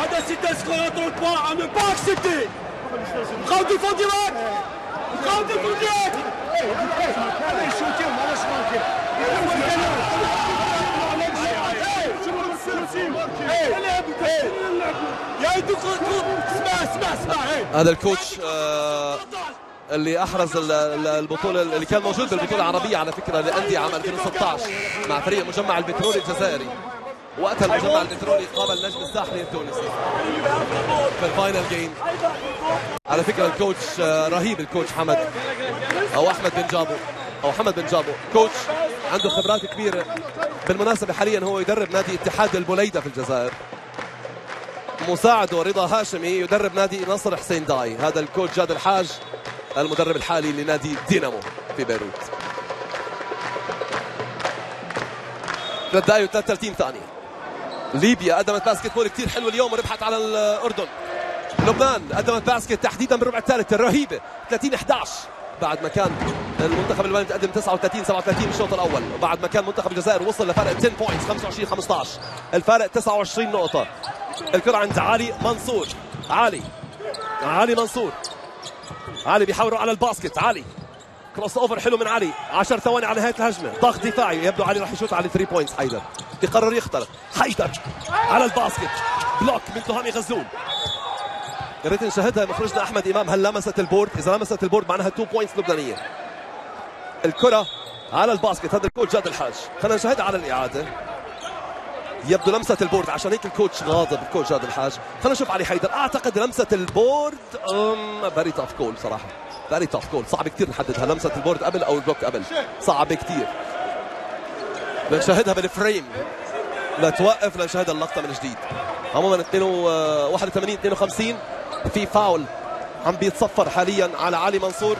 هذا سيت اسكور 33 à ne pas accepter. Défend direct. Défend direct. هذا الكوتش آه اللي أحرز ال- ال- البطولة اللي كان موجود بالبطولة العربية على فكرة للانديه عام 2016 مع فريق مجمع البترول الجزائري. وقتها المجمع البترولي قابل نجم الساحلي التونسي في ال final game. على فكرة ال coach آه، رهيب ال coach حمد. أو أحمد بن جابو. أو حمد بن جابو. coach عنده خبرات كبيرة. بالمناسبة حاليا هو يدرب نادي اتحاد البوليدة في الجزائر. مساعده رضا هاشمي يدرب نادي نصر حسين داي. هذا ال coach جاد الحاج المدرب الحالي لنادي دينامو في بيروت. ثلاث دقائق و33 ثانية ليبيا قدمت basketball كثير حلو اليوم وربحت على الأردن. لبنان قدمت basket تحديدا بالربع الثالث الرهيبة 30 11 بعد ما كان المنتخب اللبناني تقدم 39 37 بالشوط الأول. وبعد ما كان منتخب الجزائر وصل لفرق 10 points 25 15 الفارق 29 نقطة. الكرة عند علي منصور. علي. علي منصور. علي بيحاولوا على ال basket. علي. crossover حلو من علي. 10 ثواني على نهاية الهجمة. ضغط دفاعي يبدو علي راح يشوت على 3 points حيدر بقرر يخترق. حيدر على ال basket. block من تهامي غزول يا ريت نشاهدها مخرجنا أحمد إمام هل لمست ال board؟ إذا لمست ال board معناها 2 points لبنانية. الكرة على ال basket. هذا ال coach جاد الحاج. خلينا نشاهدها على الإعادة. يبدو لمست ال board. عشان هيك ال coach غاضب. ال coach جاد الحاج. خلينا نشوف علي حيدر. أعتقد لمست ال board very tough call صراحة. very tough call صعب كثير نحددها. لمست ال board قبل أو ال block قبل. صعب كثير بنشاهدها بال frame. لا توقف لنشاهد اللقطة من جديد. عموما 2 81 52 في فاول عم بيتصفر حاليا على علي منصور.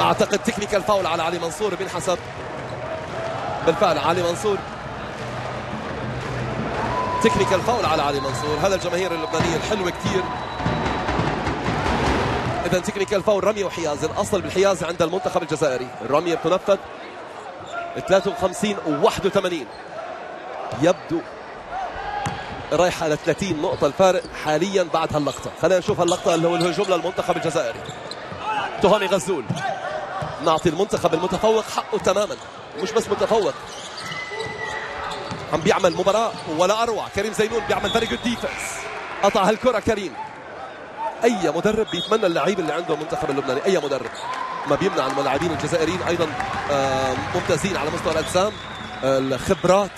أعتقد technical foul على علي منصور بينحسب بالفعل علي منصور. technical foul على علي منصور. هذا الجماهير اللبنانية الحلوة كثير. إذا technical foul رميه وحيازه الأصل بالحيازه عند المنتخب الجزائري. الرميه بتنفذ. 53 و 81 يبدو رايحه على 30 نقطة الفارق حاليا بعد هاللقطة. خلينا نشوف هاللقطة اللي هو الهجوم للمنتخب الجزائري. تهامي غزول. نعطي المنتخب المتفوق حقه تماما. مش بس متفوق. عم بيعمل مباراة ولا أروع. كريم زينون بيعمل very good defense قطع هالكرة كريم. أي مدرب بيتمنى اللعيب اللي عنده المنتخب اللبناني أي مدرب. ما بيمنع اللاعبين الجزائريين أيضا آه، ممتازين على مستوى الأجسام. آه، الخبرات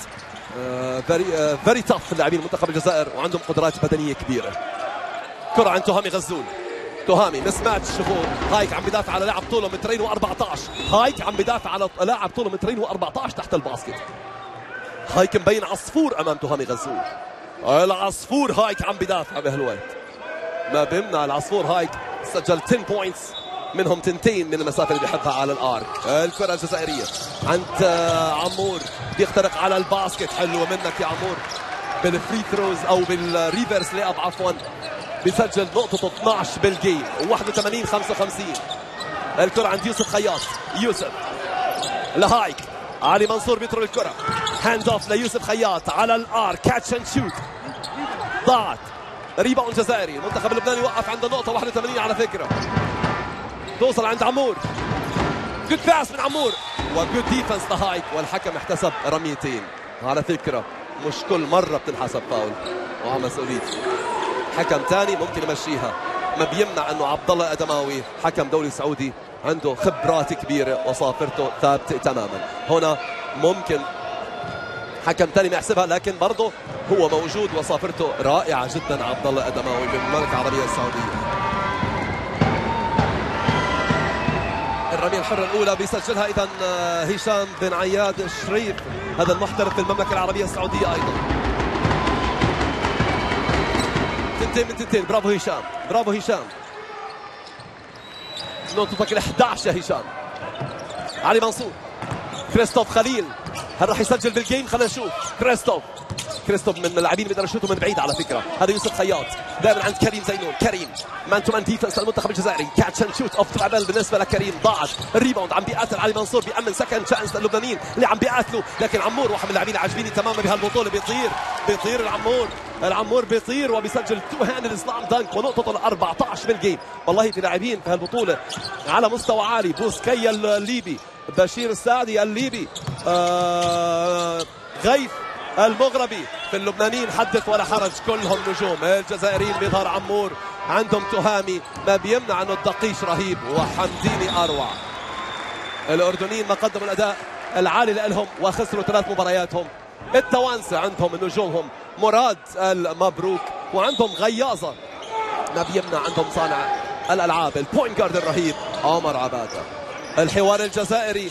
very very tough اللاعبين منتخب الجزائر وعندهم قدرات بدنية كبيرة. كرة عند تهامي غزول. تهامي mismatch شوفوا هايك عم بدافع على لاعب طوله مترين و14 هايك عم بدافع على لاعب طوله مترين و14 تحت ال basket. هايك مبين عصفور أمام تهامي غزول. العصفور هايك عم بدافع بهالوقت. ما بيمنع العصفور هايك سجل 10 points منهم تنتين من المسافة اللي بيحبها على ال arc الكرة الجزائرية. عند آه، عمور. بيخترق على ال basket. حلوة منك يا عمور. بال free throws أو بال reverse layup عفوا. بيسجل نقطة 12 بال game. 81 55 الكرة عند يوسف خياط. يوسف. لهايك. علي منصور بيطرد الكرة. hand off ليوسف خياط. على ال arc. catch and shoot ضاعت. rebound جزائري المنتخب اللبناني وقف عند نقطة 81 على فكرة. توصل عند عمور. good pass من عمور. و good defense لهايك والحكم احتسب رميتين. على فكرة مش كل مرة بتنحسب فاول. وعلى مسؤوليته حكم تاني ممكن يمشيها. ما بيمنع إنه عبد الله أدماوي حكم دولي سعودي عنده خبرات كبيرة وصافرته ثابتة تماما. هنا ممكن حكم تاني ما يحسبها لكن برضه هو موجود وصافرته رائعة جدا. عبد الله ادماوي بالمملكه العربية السعودية. الرمية الحرة الأولى بيسجلها إذا هشام بن عياد الشريف هذا المحترف في المملكة العربية السعودية أيضا. تنتين من تنتين. برافو هشام. برافو هشام. نقطتك ال 11 يا هشام. علي منصور. كريستوف خليل. هل راح يسجل بال game خلينا نشوف. كريستوف. كريستوف من اللاعبين بيقدر يشوتوا من بعيد على فكرة. هذا يوسف خياط. دائما عند كريم زينون. كريم. man to man defense المنتخب الجزائري. catch and shoot off dribble بالنسبة لكريم. ضاعت. ال rebound عم بيقاتل علي منصور بيأمن second chance اللبنانيين اللي عم بيقاتلوا. لكن عمور واحد من اللاعبين عاجبيني تماما بهالبطولة. بيطير. بيطير العمور. العمور بيطير وبيسجل two hand slam dunk ونقطته ال 14 بال game والله في لاعبين في هالبطولة على مستوى عالي. بوسكيا الليبي. بشير السعدي الليبي آه غيث المغربي في اللبنانيين حدث ولا حرج كلهم نجوم. الجزائريين بيظهر عمور عندهم تهامي ما بيمنع أنه الدقيش رهيب وحمديني أروع. الأردنيين ما قدموا الأداء العالي لهم وخسروا ثلاث مبارياتهم. التوانسة عندهم نجومهم مراد المبروك وعندهم غياظة. ما بيمنع عندهم صانع الألعاب. ال point guard الرهيب عمر عباده. الحوار الجزائري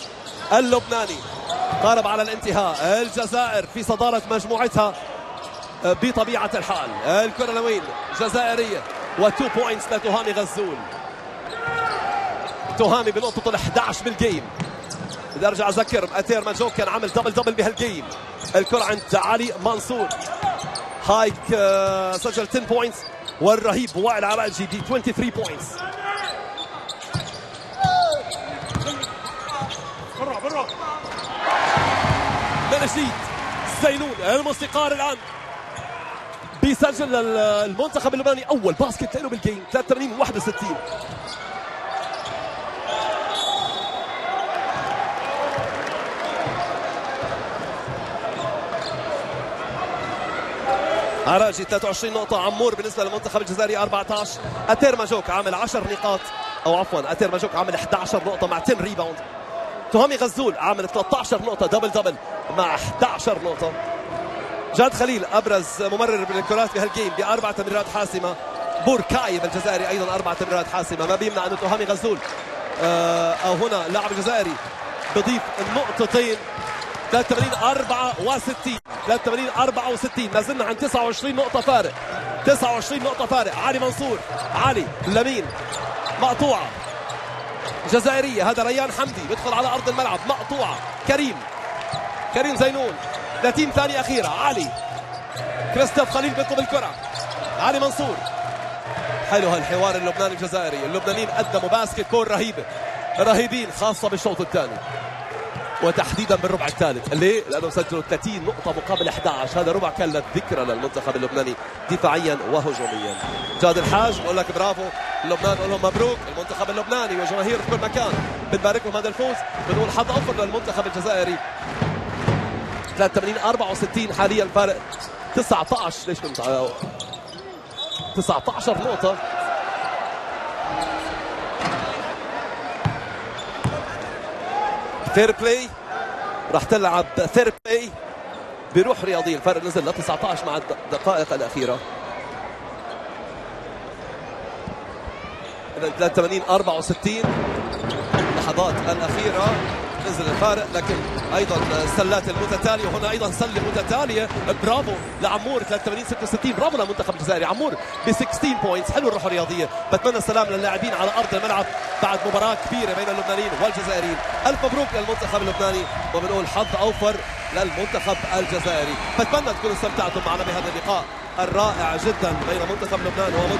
اللبناني. قارب على الانتهاء. الجزائر في صدارة مجموعتها بطبيعة الحال. الكرة لوين جزائرية و two points لتهامي غزول. تهامي بنقطة ال 11 بال game بدي أرجع أذكر اتير ماجوك كان عامل double double بهال game الكرة عند علي منصور. هايك سجل 10 points والرهيب وائل عراجي ب 23 points جديد زينون الموسيقار الان بيسجل المنتخب اللبناني أول basket له بال game 83 61 عراجي 23 نقطة عمور بالنسبة للمنتخب الجزائري 14 أتير ماجوك عامل 10 نقاط أو عفوا أتير ماجوك عامل 11 نقطة مع 10 rebound. تهامي غزول عامل 13 نقطة double double مع 11 نقطة. جاد خليل أبرز ممرر بالكرات بهال game بأربع تمريرات حاسمة. بوركايب الجزائري أيضا أربع تمريرات حاسمة. ما بيمنع أنه تهامي غزول آه، أو هنا لاعب الجزائري بضيف نقطتين 83 64 83 64 ما زلنا عن 29 نقطة فارق. 29 نقطة فارق. علي منصور علي لمين؟ مقطوعة. جزائرية. هذا ريان حمدي بيدخل على أرض الملعب. مقطوعة. كريم. كريم زينون. 30 ثانية أخيرة. علي. كريستوف خليل بيطلب الكرة. علي منصور. حلو هالحوار اللبناني الجزائري. اللبنانيين قدموا باسكت بول رهيبة. رهيبين خاصة بالشوط الثاني. وتحديدا بالربع الثالث. ليه؟ لأنه سجلوا 30 نقطة مقابل 11 هذا ربع كان للذكرى للمنتخب اللبناني دفاعيا وهجوميا. جاد الحاج بقول لك برافو. لبنان بقول لهم مبروك. المنتخب اللبناني وجماهير في كل مكان. بنبارك لهم هذا الفوز. بنقول حظ اوفر للمنتخب الجزائري. 83 64 حاليا فارق 19 ليش كنت 19 نقطة. fair play راح تلعب fair play بروح رياضي الفرق نزل ل 19 مع الدقائق الأخيرة. إذا 83 64 اللحظات الأخيرة. نزل الفارق لكن أيضا السلات المتتالية وهنا أيضا سله متتالية. برافو لعمور 83 66 برافو للمنتخب الجزائري. عمور ب 16 points حلو الروح الرياضية. بتمنى السلام للاعبين على أرض الملعب بعد مباراة كبيرة بين اللبنانيين والجزائريين. ألف مبروك للمنتخب اللبناني وبنقول حظ أوفر للمنتخب الجزائري. بتمنى تكونوا استمتعتم معنا بهذا اللقاء الرائع جدا بين منتخب لبنان ومنتخب